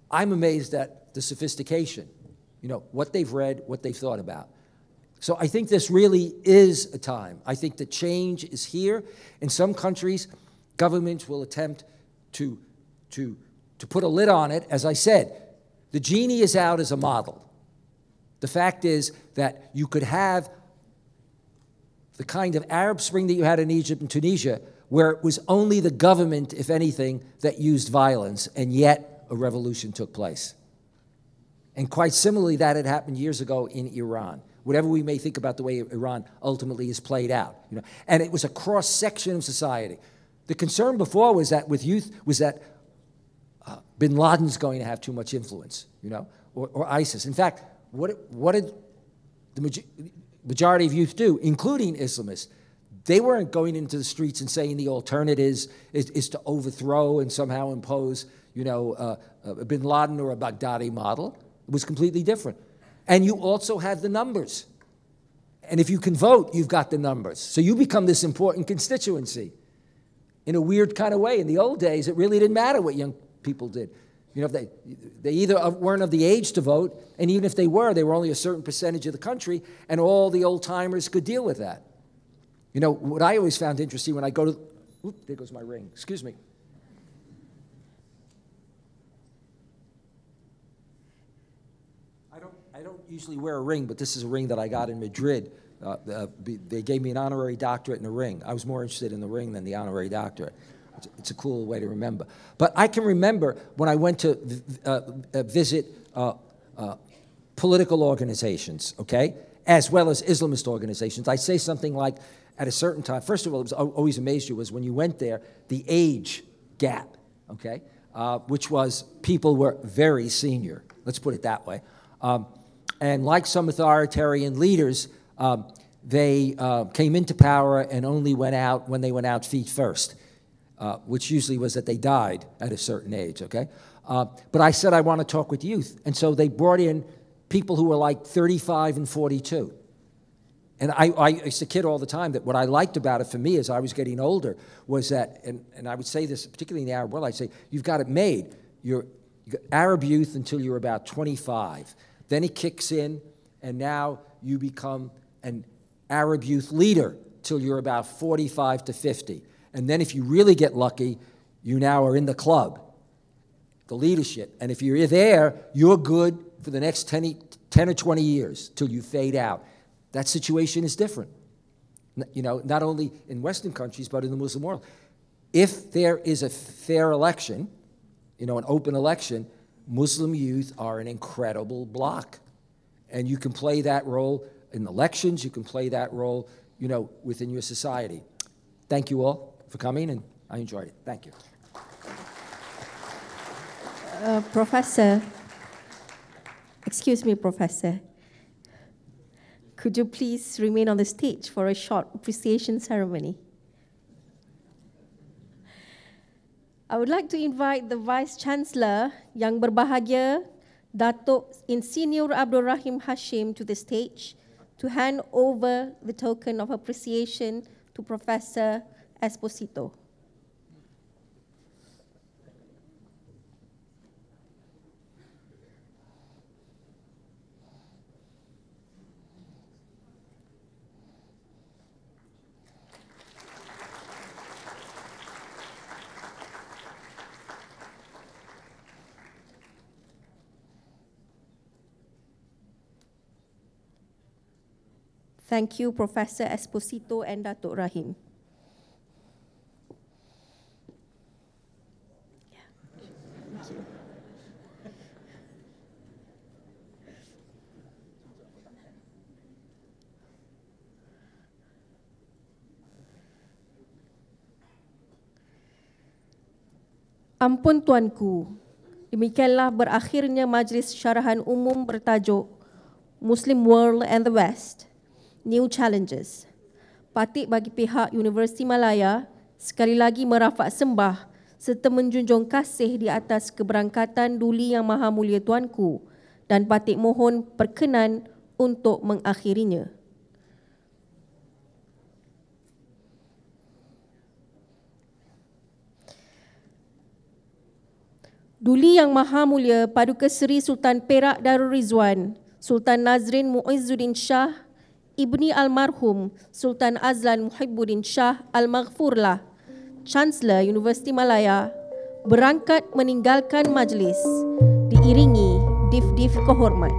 I'm amazed at the sophistication, you know, what they've read, what they've thought about. So I think this really is a time. I think the change is here. In some countries, governments will attempt to, to, to put a lid on it. As I said, the genie is out as a model. The fact is that you could have the kind of Arab Spring that you had in Egypt and Tunisia, where it was only the government, if anything, that used violence, and yet a revolution took place. And quite similarly, that had happened years ago in Iran whatever we may think about the way Iran ultimately is played out. You know? And it was a cross section of society. The concern before was that with youth was that uh, bin Laden's going to have too much influence, you know, or, or ISIS. In fact, what, what did the majority of youth do, including Islamists? They weren't going into the streets and saying the alternative is, is, is to overthrow and somehow impose, you know, uh, a bin Laden or a Baghdadi model. It was completely different. And you also have the numbers. And if you can vote, you've got the numbers. So you become this important constituency in a weird kind of way. In the old days, it really didn't matter what young people did. You know, if they, they either weren't of the age to vote, and even if they were, they were only a certain percentage of the country, and all the old timers could deal with that. You know, what I always found interesting when I go to, whoop, there goes my ring, excuse me. I don't, I don't usually wear a ring, but this is a ring that I got in Madrid. Uh, uh, they gave me an honorary doctorate in a ring. I was more interested in the ring than the honorary doctorate. It's, a cool way to remember. But I can remember when I went to uh, uh, visit uh, uh, political organizations, okay, as well as Islamist organizations. I say something like, at a certain time, first of all, it always amazed you was when you went there, the age gap, okay, which was people were very senior. Let's put it that way. Um, and like some authoritarian leaders, um, they uh, came into power and only went out when they went out feet first, uh, which usually was that they died at a certain age, okay? Uh, but I said I want to talk with youth. And so they brought in people who were like 35 and 42. And I, I used to kid all the time that what I liked about it for me as I was getting older was that, and, and I would say this particularly in the Arab world, I'd say, you've got it made. You're, you Arab youth until you're about 25. Then it kicks in, and now you become an Arab youth leader till you're about 45 to 50. And then if you really get lucky, you now are in the club, the leadership. And if you're there, you're good for the next 10, 10 or 20 years till you fade out. That situation is different. You know, not only in Western countries, but in the Muslim world. If there is a fair election, you know, an open election, Muslim youth are an incredible block. And you can play that role in elections, you can play that role, you know, within your society. Thank you all for coming, and I enjoyed it. Thank you. Uh, professor, excuse me, Professor. Could you please remain on the stage for a short appreciation ceremony? I would like to invite the Vice Chancellor yang berbahagia, Datuk Insinyur Abdul Rahim Hashim to the stage to hand over the token of appreciation to Professor Esposito. Thank you, Professor Esposito and Datuk Rahim. Ampun tuanku, demikianlah berakhirnya majlis syarahan umum bertajuk Muslim World and the West new challenges. Patik bagi pihak Universiti Malaya sekali lagi merafak sembah serta menjunjung kasih di atas keberangkatan Duli Yang Maha Mulia Tuanku dan patik mohon perkenan untuk mengakhirinya. Duli Yang Maha Mulia Paduka Seri Sultan Perak Darul Rizwan, Sultan Nazrin Muizzuddin Shah ibni almarhum Sultan Azlan Muhibbuddin Shah Al-Maghfurlah, Chancellor Universiti Malaya, berangkat meninggalkan majlis diiringi dif-dif kehormat.